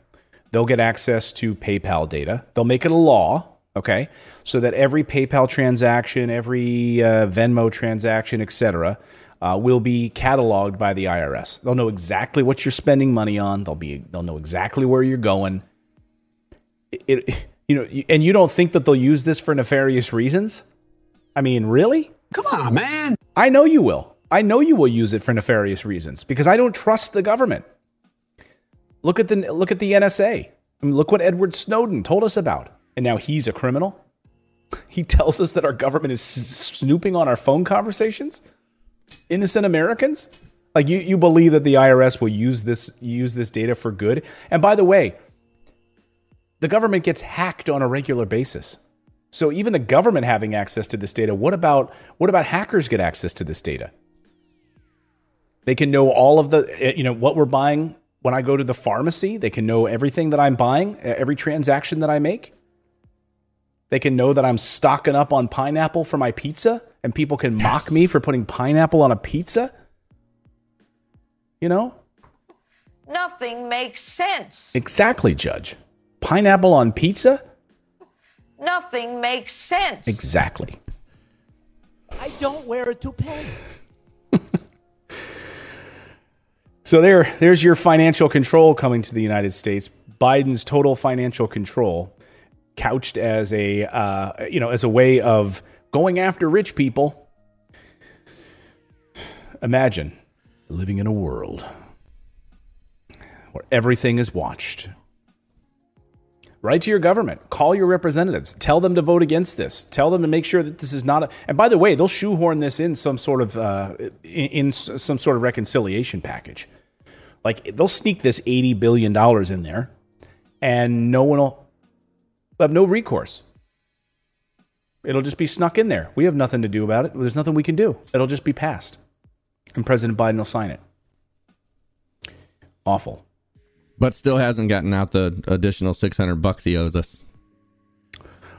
they'll get access to PayPal data, they'll make it a law, okay, so that every PayPal transaction, every uh, Venmo transaction, etc., uh, will be cataloged by the IRS. They'll know exactly what you're spending money on. They'll be, they'll know exactly where you're going. It, it you know, and you don't think that they'll use this for nefarious reasons? I mean, really? Come on, man. I know you will. I know you will use it for nefarious reasons because I don't trust the government. Look at the look at the NSA. I mean, look what Edward Snowden told us about. And now he's a criminal. He tells us that our government is snooping on our phone conversations. Innocent Americans? Like you, you believe that the IRS will use this use this data for good? And by the way, the government gets hacked on a regular basis. So even the government having access to this data, what about what about hackers get access to this data? They can know all of the eh, you know what we're buying when I go to the pharmacy. They can know everything that I'm buying, every transaction that I make. They can know that I'm stocking up on pineapple for my pizza and people can yes. mock me for putting pineapple on a pizza. You know? Nothing makes sense. Exactly, Judge. Pineapple on pizza? Nothing makes sense. Exactly. I don't wear a toupee. so there, there's your financial control coming to the United States. Biden's total financial control, couched as a uh, you know as a way of going after rich people. Imagine living in a world where everything is watched. Write to your government, call your representatives, tell them to vote against this, tell them to make sure that this is not a. And by the way, they'll shoehorn this in some sort of uh, in, in some sort of reconciliation package. Like they'll sneak this eighty billion dollars in there, and no one will have no recourse. It'll just be snuck in there. We have nothing to do about it. There's nothing we can do. It'll just be passed and President Biden will sign it. Awful. But still hasn't gotten out the additional 600 bucks he owes us.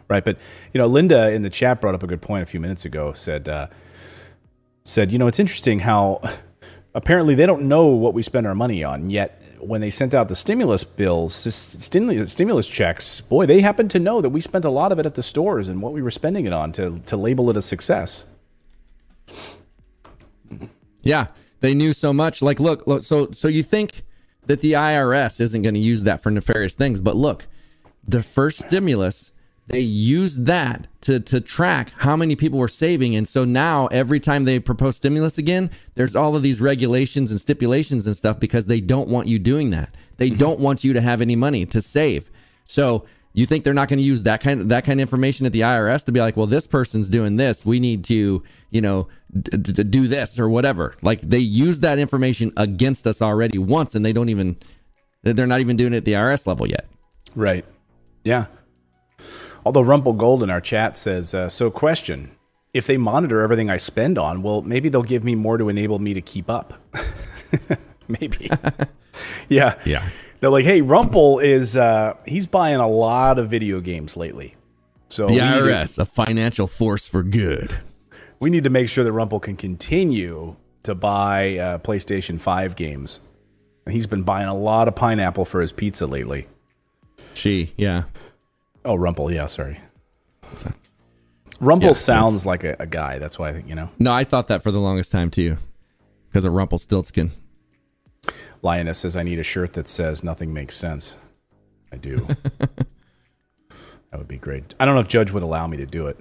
Right, but you know, Linda in the chat brought up a good point a few minutes ago. Said, uh, said, you know, it's interesting how apparently they don't know what we spend our money on. Yet when they sent out the stimulus bills, stimulus, checks, boy, they happened to know that we spent a lot of it at the stores and what we were spending it on to to label it a success. Yeah, they knew so much. Like, look, look. So, so you think that the IRS isn't going to use that for nefarious things? But look, the first stimulus, they used that to to track how many people were saving, and so now every time they propose stimulus again, there's all of these regulations and stipulations and stuff because they don't want you doing that. They mm-hmm. don't want you to have any money to save. So you think they're not going to use that kind of that kind of information at the IRS to be like, well, this person's doing this. We need to, you know, d- d- do this or whatever. Like they use that information against us already once, and they don't even they're not even doing it at the IRS level yet. Right. Yeah. Although Rumple Gold in our chat says, uh, so question: If they monitor everything I spend on, well, maybe they'll give me more to enable me to keep up. maybe. yeah. Yeah. They're like, hey, Rumple is uh, he's buying a lot of video games lately. So the IRS, to, a financial force for good. We need to make sure that Rumple can continue to buy uh, PlayStation Five games. And he's been buying a lot of pineapple for his pizza lately. She, yeah. Oh, Rumple, yeah, sorry. Rumple yeah, sounds like a, a, guy. That's why I think you know. No, I thought that for the longest time too, because of Rumpelstiltskin. Lioness says, I need a shirt that says nothing makes sense. I do. that would be great. I don't know if Judge would allow me to do it.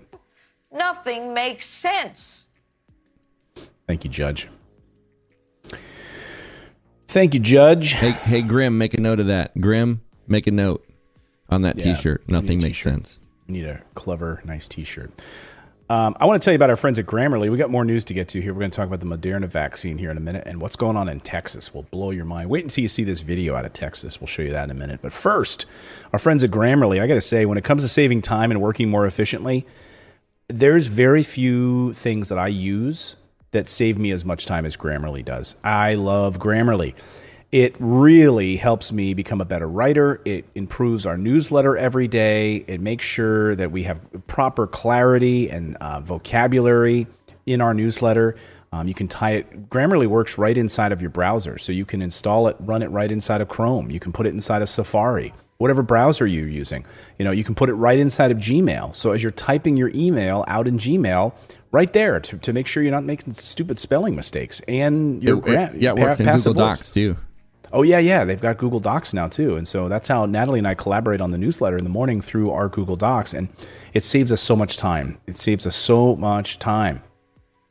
Nothing makes sense. Thank you, Judge. Thank you, Judge. Hey, hey, Grim, make a note of that. Grim, make a note on that yeah, T-shirt. Nothing makes sense. You need a clever, nice T-shirt. Um, I want to tell you about our friends at Grammarly. We got more news to get to here. We're going to talk about the Moderna vaccine here in a minute and what's going on in Texas will blow your mind. Wait until you see this video out of Texas. We'll show you that in a minute. But first, our friends at Grammarly, I got to say, when it comes to saving time and working more efficiently, there's very few things that I use that save me as much time as Grammarly does. I love Grammarly. It really helps me become a better writer. It improves our newsletter every day. It makes sure that we have proper clarity and uh, vocabulary in our newsletter. Um, you can tie it. Grammarly works right inside of your browser, so you can install it, run it right inside of Chrome. You can put it inside of Safari, whatever browser you're using. You know, you can put it right inside of Gmail. So as you're typing your email out in Gmail, right there to, to make sure you're not making stupid spelling mistakes and your it, it, yeah, it works in Google Docs too. Oh yeah, yeah. They've got Google Docs now too, and so that's how Natalie and I collaborate on the newsletter in the morning through our Google Docs, and it saves us so much time. It saves us so much time.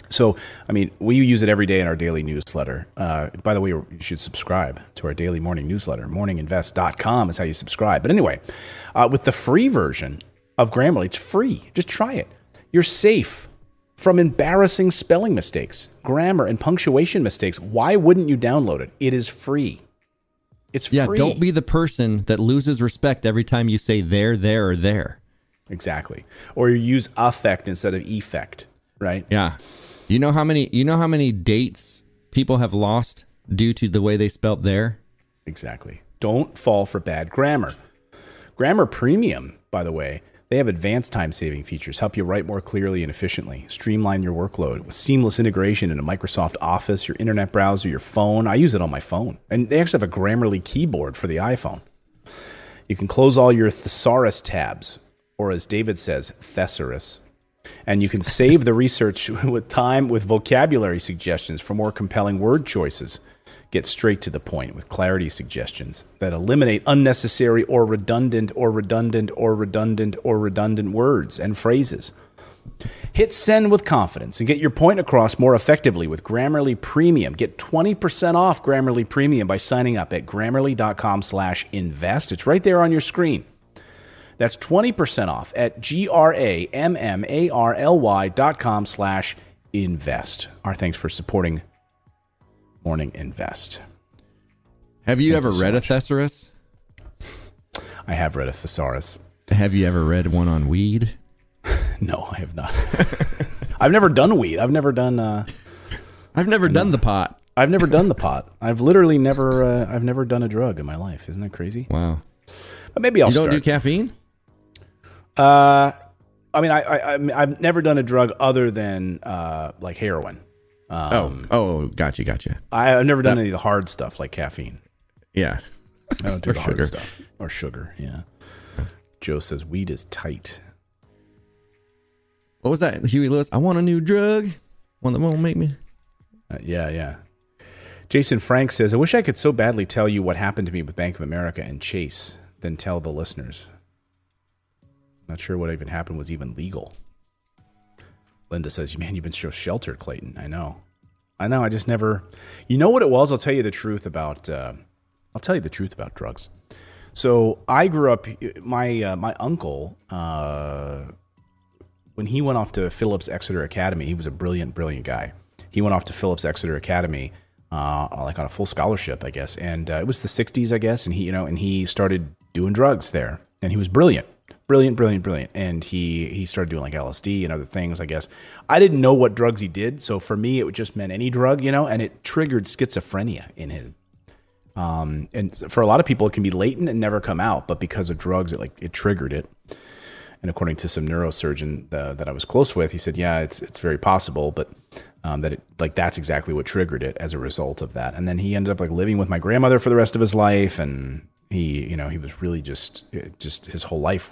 So, I mean, we use it every day in our daily newsletter. Uh, by the way, you should subscribe to our daily morning newsletter. Morninginvest.com is how you subscribe. But anyway, uh, with the free version of Grammarly, it's free. Just try it. You're safe from embarrassing spelling mistakes, grammar, and punctuation mistakes. Why wouldn't you download it? It is free. It's Yeah, free. don't be the person that loses respect every time you say there, there, or there. Exactly. Or you use affect instead of effect, right? Yeah. You know how many you know how many dates people have lost due to the way they spelt there? Exactly. Don't fall for bad grammar. Grammar Premium, by the way, they have advanced time saving features, help you write more clearly and efficiently, streamline your workload with seamless integration into Microsoft Office, your internet browser, your phone. I use it on my phone. And they actually have a Grammarly keyboard for the iPhone. You can close all your thesaurus tabs, or as David says, thesaurus. And you can save the research with time with vocabulary suggestions for more compelling word choices. Get straight to the point with clarity suggestions that eliminate unnecessary or redundant or redundant or redundant or redundant words and phrases. Hit send with confidence and get your point across more effectively with Grammarly Premium. Get 20% off Grammarly Premium by signing up at grammarly.com slash invest. It's right there on your screen. That's 20% off at G-R-A-M-M-A-R-L-Y dot com slash invest. Our thanks for supporting Morning Invest. Have you Thank ever you so read much. a thesaurus? I have read a thesaurus. Have you ever read one on weed? No, I have not. I've never done weed. I've never done uh I've never done the pot. I've never done the pot. I've literally never uh, I've never done a drug in my life. Isn't that crazy? Wow. But maybe I'll you don't start. do caffeine? Uh, I mean, I, I, I I've never done a drug other than uh, like heroin. Um, oh, oh, gotcha, gotcha. I, I've never done any of the hard stuff like caffeine. Yeah. I don't do Or the hard sugar. stuff or sugar. Yeah. Joe says weed is tight. What was that? Huey Lewis. I want a new drug. One that won't make me. Uh, yeah, yeah. Jason Frank says, I wish I could so badly tell you what happened to me with Bank of America and Chase, then tell the listeners. Not sure what even happened was even legal. Linda says, Man, you've been so sheltered, Clayton. I know. I know. I just never. You know what it was? I'll tell you the truth about. Uh, I'll tell you the truth about drugs. So I grew up. My uh, my uncle, uh, when he went off to Phillips Exeter Academy, he was a brilliant, brilliant guy. He went off to Phillips Exeter Academy, uh, like on a full scholarship, I guess. And uh, it was the '60s, I guess. And he, you know, and he started doing drugs there, and he was brilliant, brilliant, brilliant, brilliant. And he he started doing like LSD and other things, I guess. I didn't know what drugs he did, so for me, it just meant any drug, you know. And it triggered schizophrenia in him. Um, and for a lot of people, it can be latent and never come out, but because of drugs, it like it triggered it. And according to some neurosurgeon uh, that I was close with, he said, "Yeah, it's it's very possible, but um, that it like that's exactly what triggered it as a result of that." And then he ended up like living with my grandmother for the rest of his life, and he, you know, he was really just just his whole life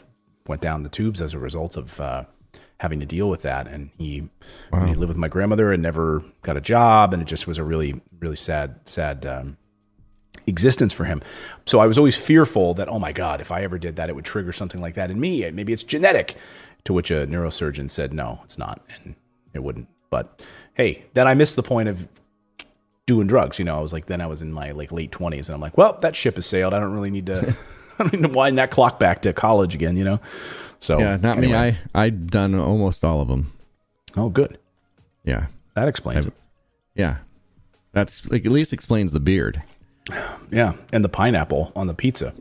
went down the tubes as a result of uh, having to deal with that. And he, when he lived with my grandmother and never got a job, and it just was a really really sad sad. Um, existence for him. So I was always fearful that, oh my God, if I ever did that, it would trigger something like that in me. Maybe it's genetic. To which a neurosurgeon said, no, it's not. And it wouldn't. But hey, then I missed the point of doing drugs. You know, I was like, then I was in my like late 20s and I'm like, well, that ship has sailed. I don't really need to, I don't to wind that clock back to college again, you know? So Yeah, not anyway. me. I I done almost all of them. Oh, good. Yeah, That explains it. yeah. That's like at least explains the beard. Yeah. And the pineapple on the pizza.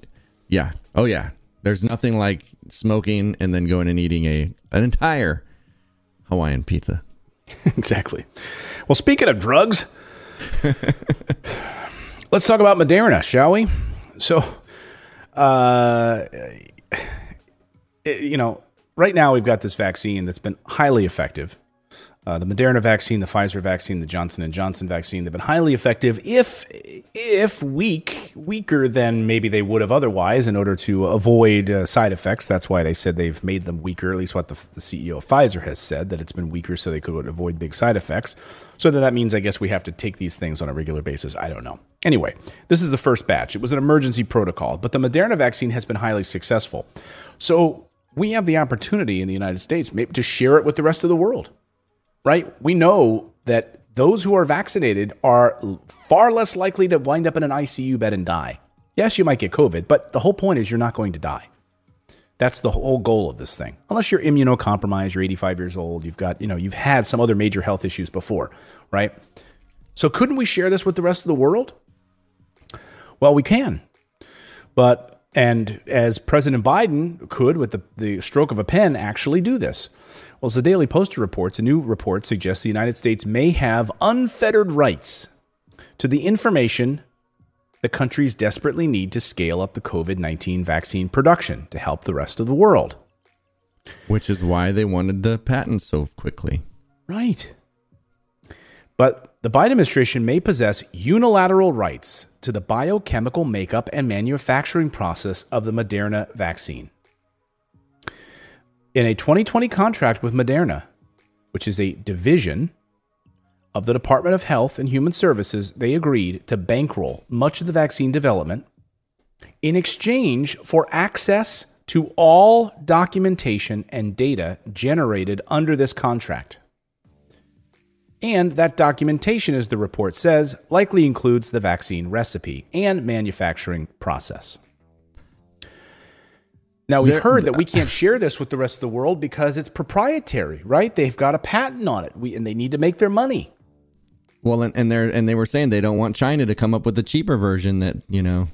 Yeah. Oh yeah. There's nothing like smoking and then going and eating a an entire Hawaiian pizza. exactly. Well, speaking of drugs, let's talk about Moderna, shall we? So, uh, it- you know, right now we've got this vaccine that's been highly effective. Uh, the Moderna vaccine, the Pfizer vaccine, the Johnson and Johnson vaccine, they've been highly effective, if if weak, weaker than maybe they would have otherwise, in order to avoid uh, side effects. That's why they said they've made them weaker. At least what the, the CEO of Pfizer has said that it's been weaker so they could avoid big side effects. So then that means, I guess, we have to take these things on a regular basis. I don't know. Anyway, this is the first batch. It was an emergency protocol, but the Moderna vaccine has been highly successful. So we have the opportunity in the United States maybe to share it with the rest of the world. Right? We know that those who are vaccinated are far less likely to wind up in an ICU bed and die. Yes, you might get COVID, but the whole point is you're not going to die. That's the whole goal of this thing. Unless you're immunocompromised, you're 85 years old, you've got, you know, you've had some other major health issues before, right? So couldn't we share this with the rest of the world? Well, we can. But and as President Biden could with the, the stroke of a pen actually do this. Well, as the Daily Post reports, a new report suggests the United States may have unfettered rights to the information the countries desperately need to scale up the COVID 19 vaccine production to help the rest of the world. Which is why they wanted the patent so quickly. Right. But the Biden administration may possess unilateral rights to the biochemical makeup and manufacturing process of the Moderna vaccine. In a 2020 contract with Moderna, which is a division of the Department of Health and Human Services, they agreed to bankroll much of the vaccine development in exchange for access to all documentation and data generated under this contract. And that documentation, as the report says, likely includes the vaccine recipe and manufacturing process. Now, we've heard that we can't share this with the rest of the world because it's proprietary, right? They've got a patent on it, we, and they need to make their money. Well, and, and they're and they were saying they don't want China to come up with a cheaper version that you know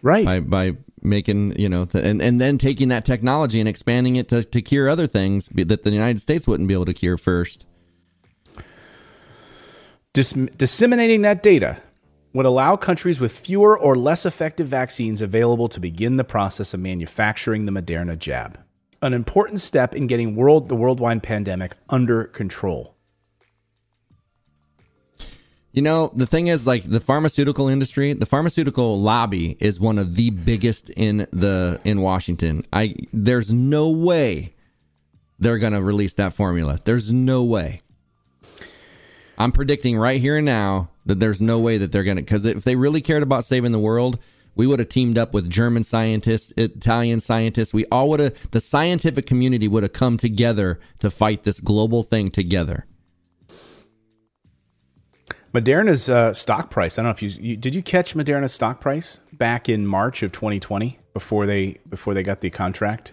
Right. by by making you know the, and and then taking that technology and expanding it to, to cure other things that the United States wouldn't be able to cure first. Dis- disseminating that data would allow countries with fewer or less effective vaccines available to begin the process of manufacturing the Moderna jab, an important step in getting world the worldwide pandemic under control. You know, the thing is, like the pharmaceutical industry, the pharmaceutical lobby is one of the biggest in the in Washington. I there's no way they're gonna release that formula. There's no way. I'm predicting right here and now that there's no way that they're gonna because if they really cared about saving the world, we would have teamed up with German scientists, Italian scientists. We all would have the scientific community would have come together to fight this global thing together. Moderna's uh, stock price. I don't know if you, you did you catch Moderna's stock price back in March of 2020 before they before they got the contract.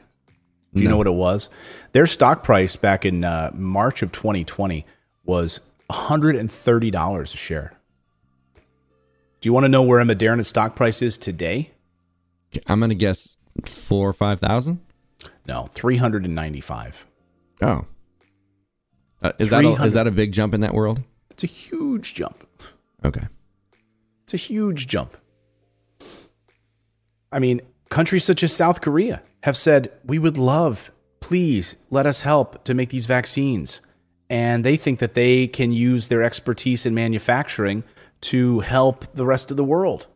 Do you know what it was? Their stock price back in uh, March of 2020 was 130 dollars a share. Do you want to know where Moderna's stock price is today? I'm gonna guess four or five thousand. No, 395. Oh, uh, is that a, is that a big jump in that world? It's a huge jump. Okay, It's a huge jump. I mean, countries such as South Korea have said, we would love, please let us help to make these vaccines. And they think that they can use their expertise in manufacturing to help the rest of the world.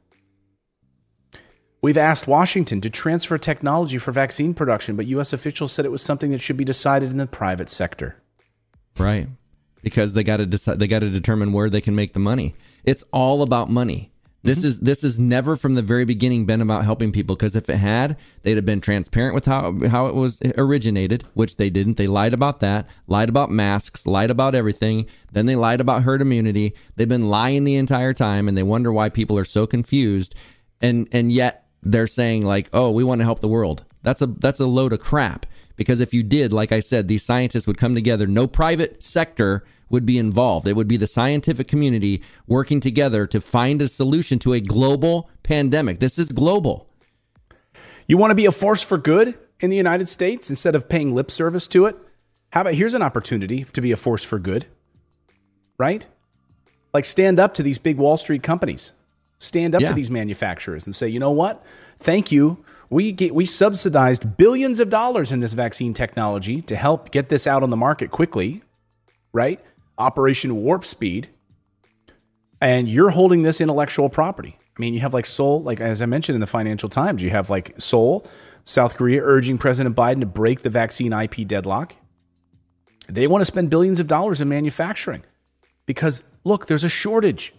We've asked Washington to transfer technology for vaccine production, but U.S. officials said it was something that should be decided in the private sector. right. Because they got to decide. They got to determine where they can make the money. It's all about money. This mm-hmm. is this is never from the very beginning been about helping people. Because if it had, they'd have been transparent with how how it was originated, which they didn't. They lied about that, lied about masks, lied about everything. Then they lied about herd immunity. They've been lying the entire time, and they wonder why people are so confused. And and yet they're saying like, oh, we want to help the world. That's a that's a load of crap. Because if you did, like I said, these scientists would come together. No private sector would be involved. It would be the scientific community working together to find a solution to a global pandemic. This is global. You want to be a force for good in the United States instead of paying lip service to it? How about here's an opportunity to be a force for good, right? Like stand up to these big Wall Street companies, stand up Yeah. to these manufacturers and say, you know what? Thank you. We get, we subsidized billions of dollars in this vaccine technology to help get this out on the market quickly, right? Operation Warp Speed and you're holding this intellectual property. I mean, you have like Seoul, like as I mentioned in the Financial Times, you have like Seoul, South Korea urging President Biden to break the vaccine IP deadlock. They want to spend billions of dollars in manufacturing because look, there's a shortage.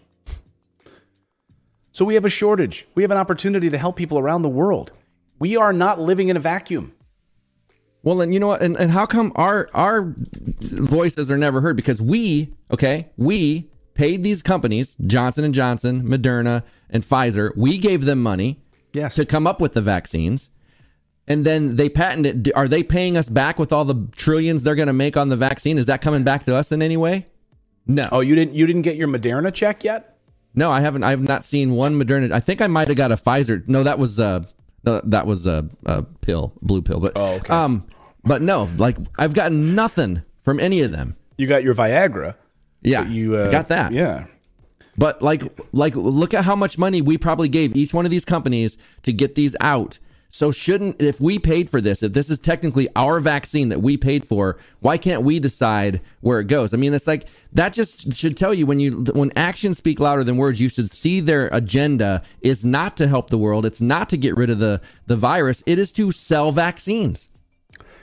So we have a shortage. We have an opportunity to help people around the world. We are not living in a vacuum. Well, and you know what? And, and how come our our voices are never heard? Because we, okay, we paid these companies, Johnson and Johnson, Moderna, and Pfizer. We gave them money Yes. to come up with the vaccines. And then they patented it. Are they paying us back with all the trillions they're going to make on the vaccine? Is that coming back to us in any way? No. Oh, you didn't you didn't get your Moderna check yet? No, I haven't. I have not seen one Moderna. I think I might have got a Pfizer. No, that was uh, no, that was a, a pill, blue pill. But Oh, okay. um, but no, like I've gotten nothing from any of them. You got your Viagra. Yeah, you uh, got that. Yeah. But like, like, look at how much money we probably gave each one of these companies to get these out. So shouldn't if we paid for this, if this is technically our vaccine that we paid for, why can't we decide where it goes? I mean, it's like that just should tell you when you when actions speak louder than words, you should see their agenda is not to help the world, it's not to get rid of the the virus, it is to sell vaccines.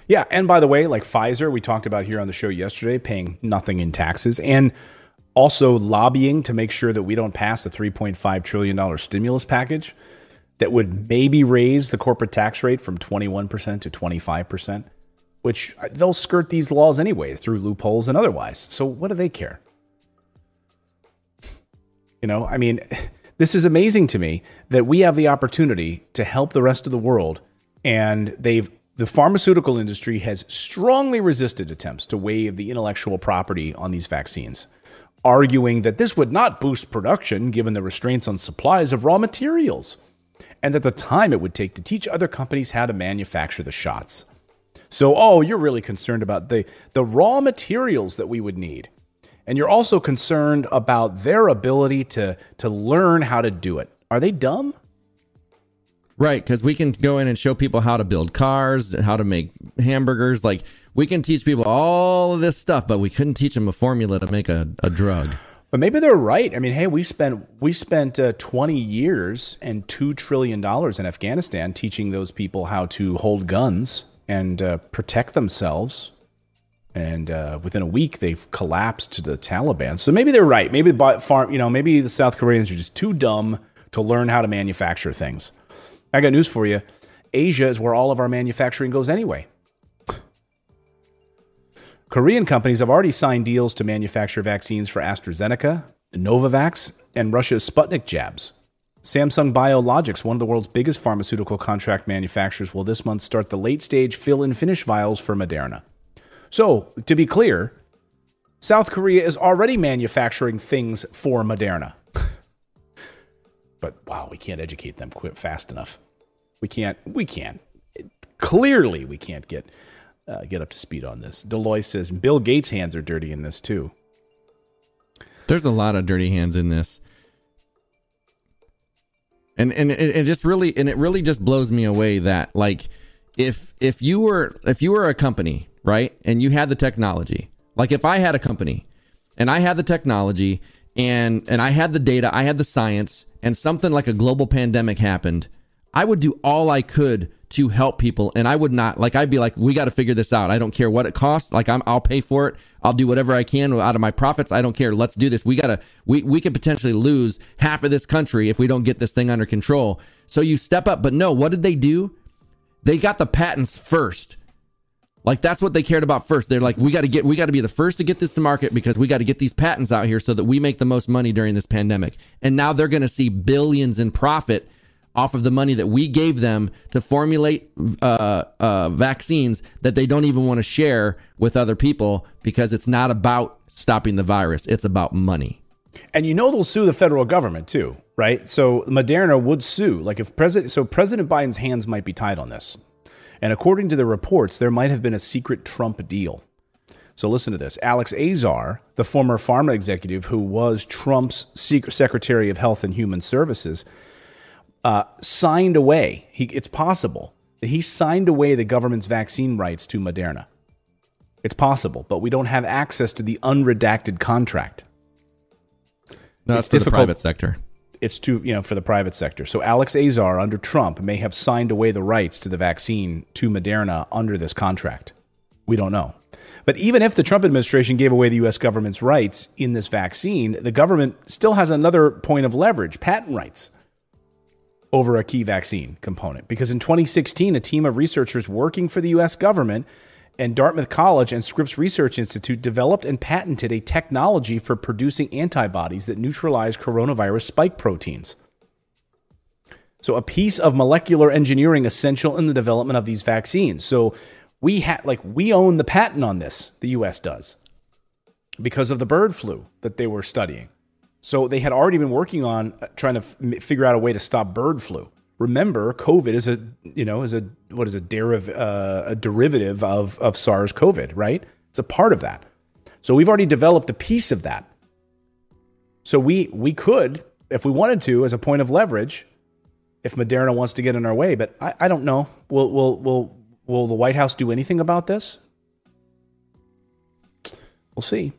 Yeah, and by the way, like Pfizer, we talked about here on the show yesterday, paying nothing in taxes and also lobbying to make sure that we don't pass a 3.5 trillion dollar stimulus package that would maybe raise the corporate tax rate from 21% to 25%, which they'll skirt these laws anyway through loopholes and otherwise. So what do they care? You know, I mean, this is amazing to me that we have the opportunity to help the rest of the world, and they've the pharmaceutical industry has strongly resisted attempts to waive the intellectual property on these vaccines, arguing that this would not boost production given the restraints on supplies of raw materials, and that the time it would take to teach other companies how to manufacture the shots. So, oh, you're really concerned about the, the raw materials that we would need. And you're also concerned about their ability to, to learn how to do it. Are they dumb? Right, because we can go in and show people how to build cars, how to make hamburgers. Like we can teach people all of this stuff, but we couldn't teach them a formula to make a, a drug. But maybe they're right. I mean, hey, we spent we spent uh, 20 years and two trillion dollars in Afghanistan teaching those people how to hold guns and uh, protect themselves. And uh, within a week, they've collapsed to the Taliban. So maybe they're right. Maybe farm, you know, maybe the South Koreans are just too dumb to learn how to manufacture things. I got news for you. Asia is where all of our manufacturing goes anyway. Korean companies have already signed deals to manufacture vaccines for AstraZeneca, Novavax, and Russia's Sputnik jabs. Samsung Biologics, one of the world's biggest pharmaceutical contract manufacturers, will this month start the late stage fill and finish vials for Moderna. So, to be clear, South Korea is already manufacturing things for Moderna. but wow, we can't educate them quick fast enough. We can't. We can't. Clearly, we can't get uh, get up to speed on this. Deloitte says Bill Gates' hands are dirty in this too. There's a lot of dirty hands in this. And and it, it just really and it really just blows me away that like if if you were if you were a company, right? And you had the technology. Like if I had a company and I had the technology and and I had the data, I had the science and something like a global pandemic happened, I would do all I could to help people and I would not like I'd be like we got to figure this out. I don't care what it costs. Like I'm I'll pay for it. I'll do whatever I can out of my profits. I don't care. Let's do this. We got to we we could potentially lose half of this country if we don't get this thing under control. So you step up, but no, what did they do? They got the patents first. Like that's what they cared about first. They're like, we got to get, we got to be the first to get this to market because we got to get these patents out here so that we make the most money during this pandemic. And now they're going to see billions in profit off of the money that we gave them to formulate uh, uh, vaccines that they don't even want to share with other people because it's not about stopping the virus; it's about money. And you know they'll sue the federal government too, right? So Moderna would sue. Like if President so President Biden's hands might be tied on this. And according to the reports, there might have been a secret Trump deal. So listen to this. Alex Azar, the former pharma executive who was Trump's secret Secretary of Health and Human Services, uh, signed away. He, it's possible that he signed away the government's vaccine rights to Moderna. It's possible, but we don't have access to the unredacted contract. No, It's for the private sector. It's too you know for the private sector. So Alex Azar under Trump may have signed away the rights to the vaccine to Moderna under this contract. We don't know. But even if the Trump administration gave away the US government's rights in this vaccine, the government still has another point of leverage, patent rights. over a key vaccine component. Because in 2016, a team of researchers working for the US government and Dartmouth College and Scripps Research Institute developed and patented a technology for producing antibodies that neutralize coronavirus spike proteins. So, a piece of molecular engineering essential in the development of these vaccines. So, we had like we own the patent on this. The U.S. does because of the bird flu that they were studying. So they had already been working on uh, trying to f- figure out a way to stop bird flu. Remember, COVID is a you know is a what is a, deriv- uh, a derivative of of SARS COVID, right? It's a part of that. So we've already developed a piece of that. So we we could, if we wanted to, as a point of leverage, if Moderna wants to get in our way. But I, I don't know. Will will will will the White House do anything about this? We'll see.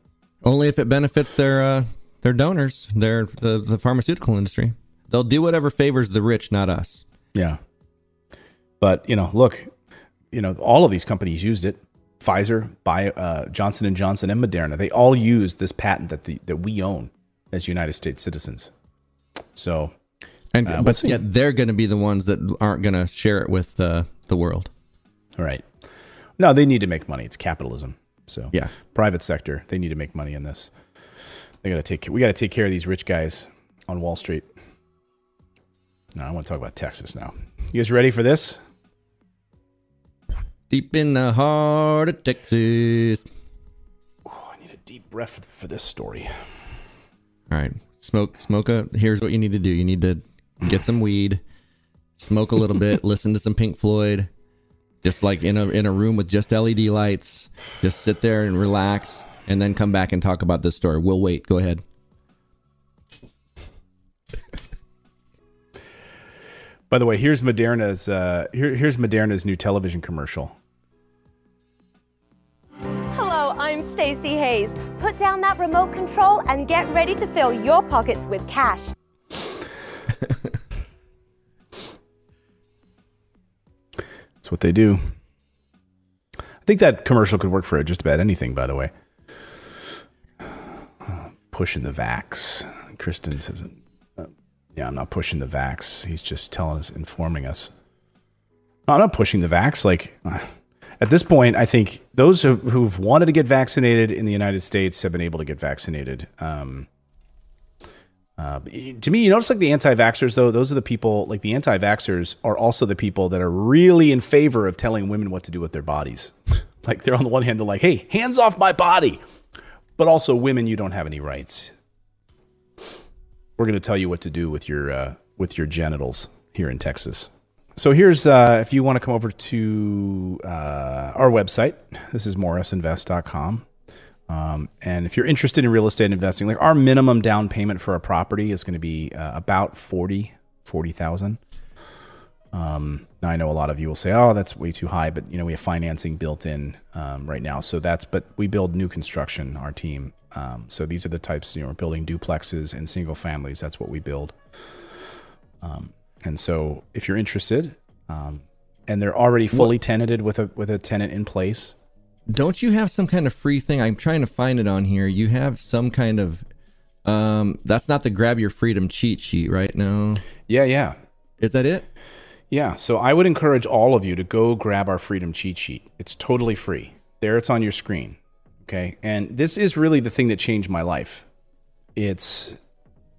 Only if it benefits their uh, their donors, their the, the pharmaceutical industry. They'll do whatever favors the rich, not us. Yeah. But, you know, look, you know, all of these companies used it. Pfizer, Bio, uh, Johnson and Johnson, and Moderna. They all used this patent that the, that we own as United States citizens. So, And Uh, but yet they're going to be the ones that aren't going to share it with uh, the world. all right. No, they need to make money. It's capitalism. So, Yeah. private sector, they need to make money in this. They got to take. We got to take care of these rich guys on Wall Street. No, I want to talk about Texas now. You guys ready for this? Deep in the heart of Texas. Oh, I need a deep breath for this story. All right, smoke, smoke a. Here's what you need to do. You need to get some weed, smoke a little bit, listen to some Pink Floyd, just like in a in a room with just LED lights. Just sit there and relax, and then come back and talk about this story. We'll wait. Go ahead. By the way, here's Moderna's uh, here, here's Moderna's new television commercial. Hello, I'm Stacy Hayes. Put down that remote control and get ready to fill your pockets with cash. That's what they do. I think that commercial could work for just about anything. By the way, pushing the vax. Kristen says, uh, "Yeah, I'm not pushing the vax. He's just telling us, informing us. No, I'm not pushing the vax. Like." At this point, I think those who, who've wanted to get vaccinated in the United States have been able to get vaccinated. Um, Uh, to me, you notice like the anti-vaxxers though; those are the people. Like the anti-vaxxers are also the people that are really in favor of telling women what to do with their bodies. like they're on the one hand, they're like, "Hey, hands off my body," but also, women, you don't have any rights. We're going to tell you what to do with your uh, with your genitals here in Texas. So here's uh, if you want to come over to uh, our website. This is morrisinvest.com. Um, and if you're interested in real estate investing, like our minimum down payment for a property is going to be uh, about 40, 40,000. Um, now I know a lot of you will say, "Oh, that's way too high," but you know we have financing built in um, right now, so that's. But we build new construction, our team. Um, so these are the types. You know, we're building duplexes and single families. That's what we build. Um, and so if you're interested, um, and they're already fully tenanted with a with a tenant in place, Don't you have some kind of free thing? I'm trying to find it on here. You have some kind of um that's not the grab your freedom cheat sheet, right? No. yeah, yeah, Is that it? Yeah, so I would encourage all of you to go grab our freedom cheat sheet. It's totally free. There it's on your screen. Okay? And this is really the thing that changed my life. It's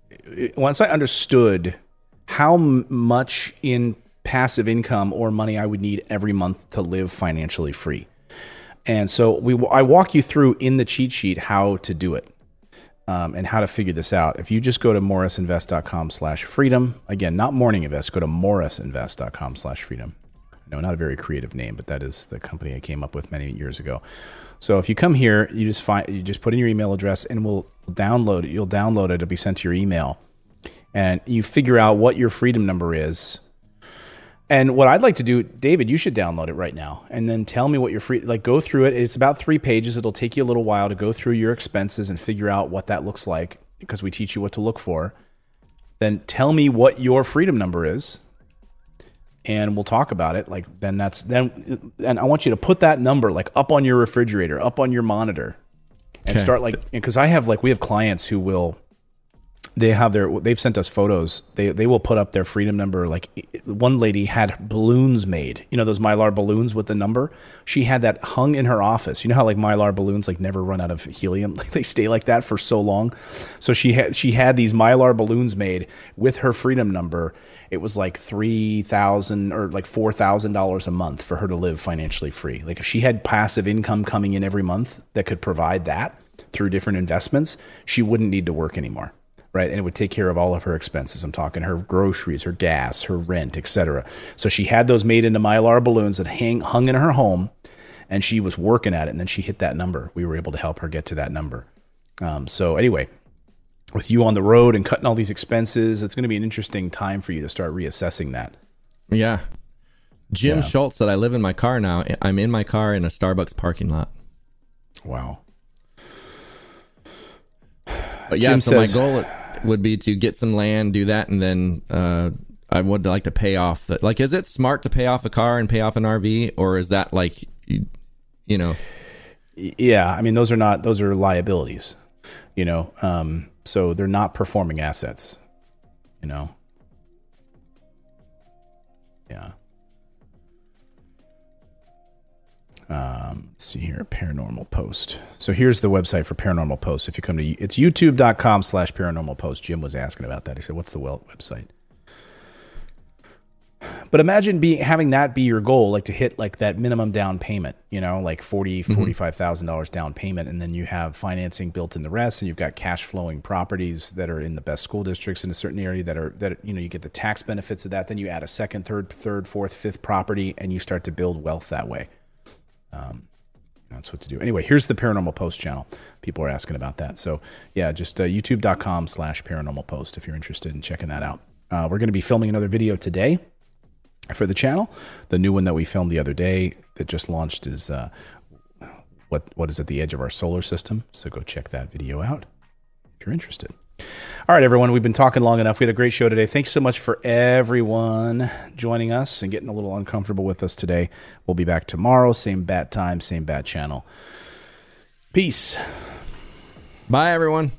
it- once I understood how m- much in passive income or money I would need every month to live financially free. And so we I walk you through in the cheat sheet how to do it um, and how to figure this out. If you just go to morrisinvest.com slash freedom, again, not morning invest, go to morrisinvest.com slash freedom. No, not a very creative name, but that is the company I came up with many years ago. So if you come here, you just find you just put in your email address and we'll download it. You'll download it, it'll be sent to your email. And you figure out what your freedom number is. And what I'd like to do, David, you should download it right now and then tell me what your free like go through it. It's about 3 pages. It'll take you a little while to go through your expenses and figure out what that looks like because we teach you what to look for. Then tell me what your freedom number is and we'll talk about it. Like then that's then and I want you to put that number like up on your refrigerator, up on your monitor and Okay. start like because I have like we have clients who will they have their they've sent us photos. They they will put up their freedom number like one lady had balloons made. You know those mylar balloons with the number? She had that hung in her office. You know how like mylar balloons like never run out of helium? Like they stay like that for so long? So she had she had these mylar balloons made with her freedom number it was like three thousand or like four thousand dollars a month for her to live financially free like if she had passive income coming in every month that could provide that through different investments she wouldn't need to work anymore right? And it would take care of all of her expenses. I'm talking her groceries, her gas, her rent, etc. So she had those made into mylar balloons that hang hung in her home, and she was working at it. And then she hit that number. We were able to help her get to that number. Um, so anyway, with you on the road and cutting all these expenses, it's going to be an interesting time for you to start reassessing that. Yeah. Jim Yeah. Schultz said, I live in my car now. I'm in my car in a Starbucks parking lot. Wow. But yeah, Jim so my goal would be to get some land, do that, and then uh, I would like to pay off. The, like, is it smart to pay off a car and pay off an RV, or is that like, you, you know, Yeah, I mean those are not those are liabilities, you know. Um, so they're not performing assets, you know. Yeah. Um, let's see here, paranormal post. So here's the website for paranormal post. If you come to it's youtube.com slash paranormal post. Jim was asking about that. He said, What's the website? But imagine being having that be your goal, like to hit like that minimum down payment, you know, like forty, forty-five thousand dollars down payment, and then you have financing built in the rest, and you've got cash flowing properties that are in the best school districts in a certain area that are that you know you get the tax benefits of that. Then you add a second, third, third, fourth, fifth property, and you start to build wealth that way. Um, that's what to do. Anyway, here's the Paranormal Post channel. People are asking about that. So yeah, just uh, youtube.com slash paranormal post if you're interested in checking that out. Uh, we're going to be filming another video today for the channel. The new one that we filmed the other day that just launched is uh, what what is at the edge of our solar system. So go check that video out if you're interested. All right, everyone, we've been talking long enough. We had a great show today. Thanks so much for everyone joining us and getting a little uncomfortable with us today. We'll be back tomorrow, same bat time, same bat channel. Peace. bye everyone.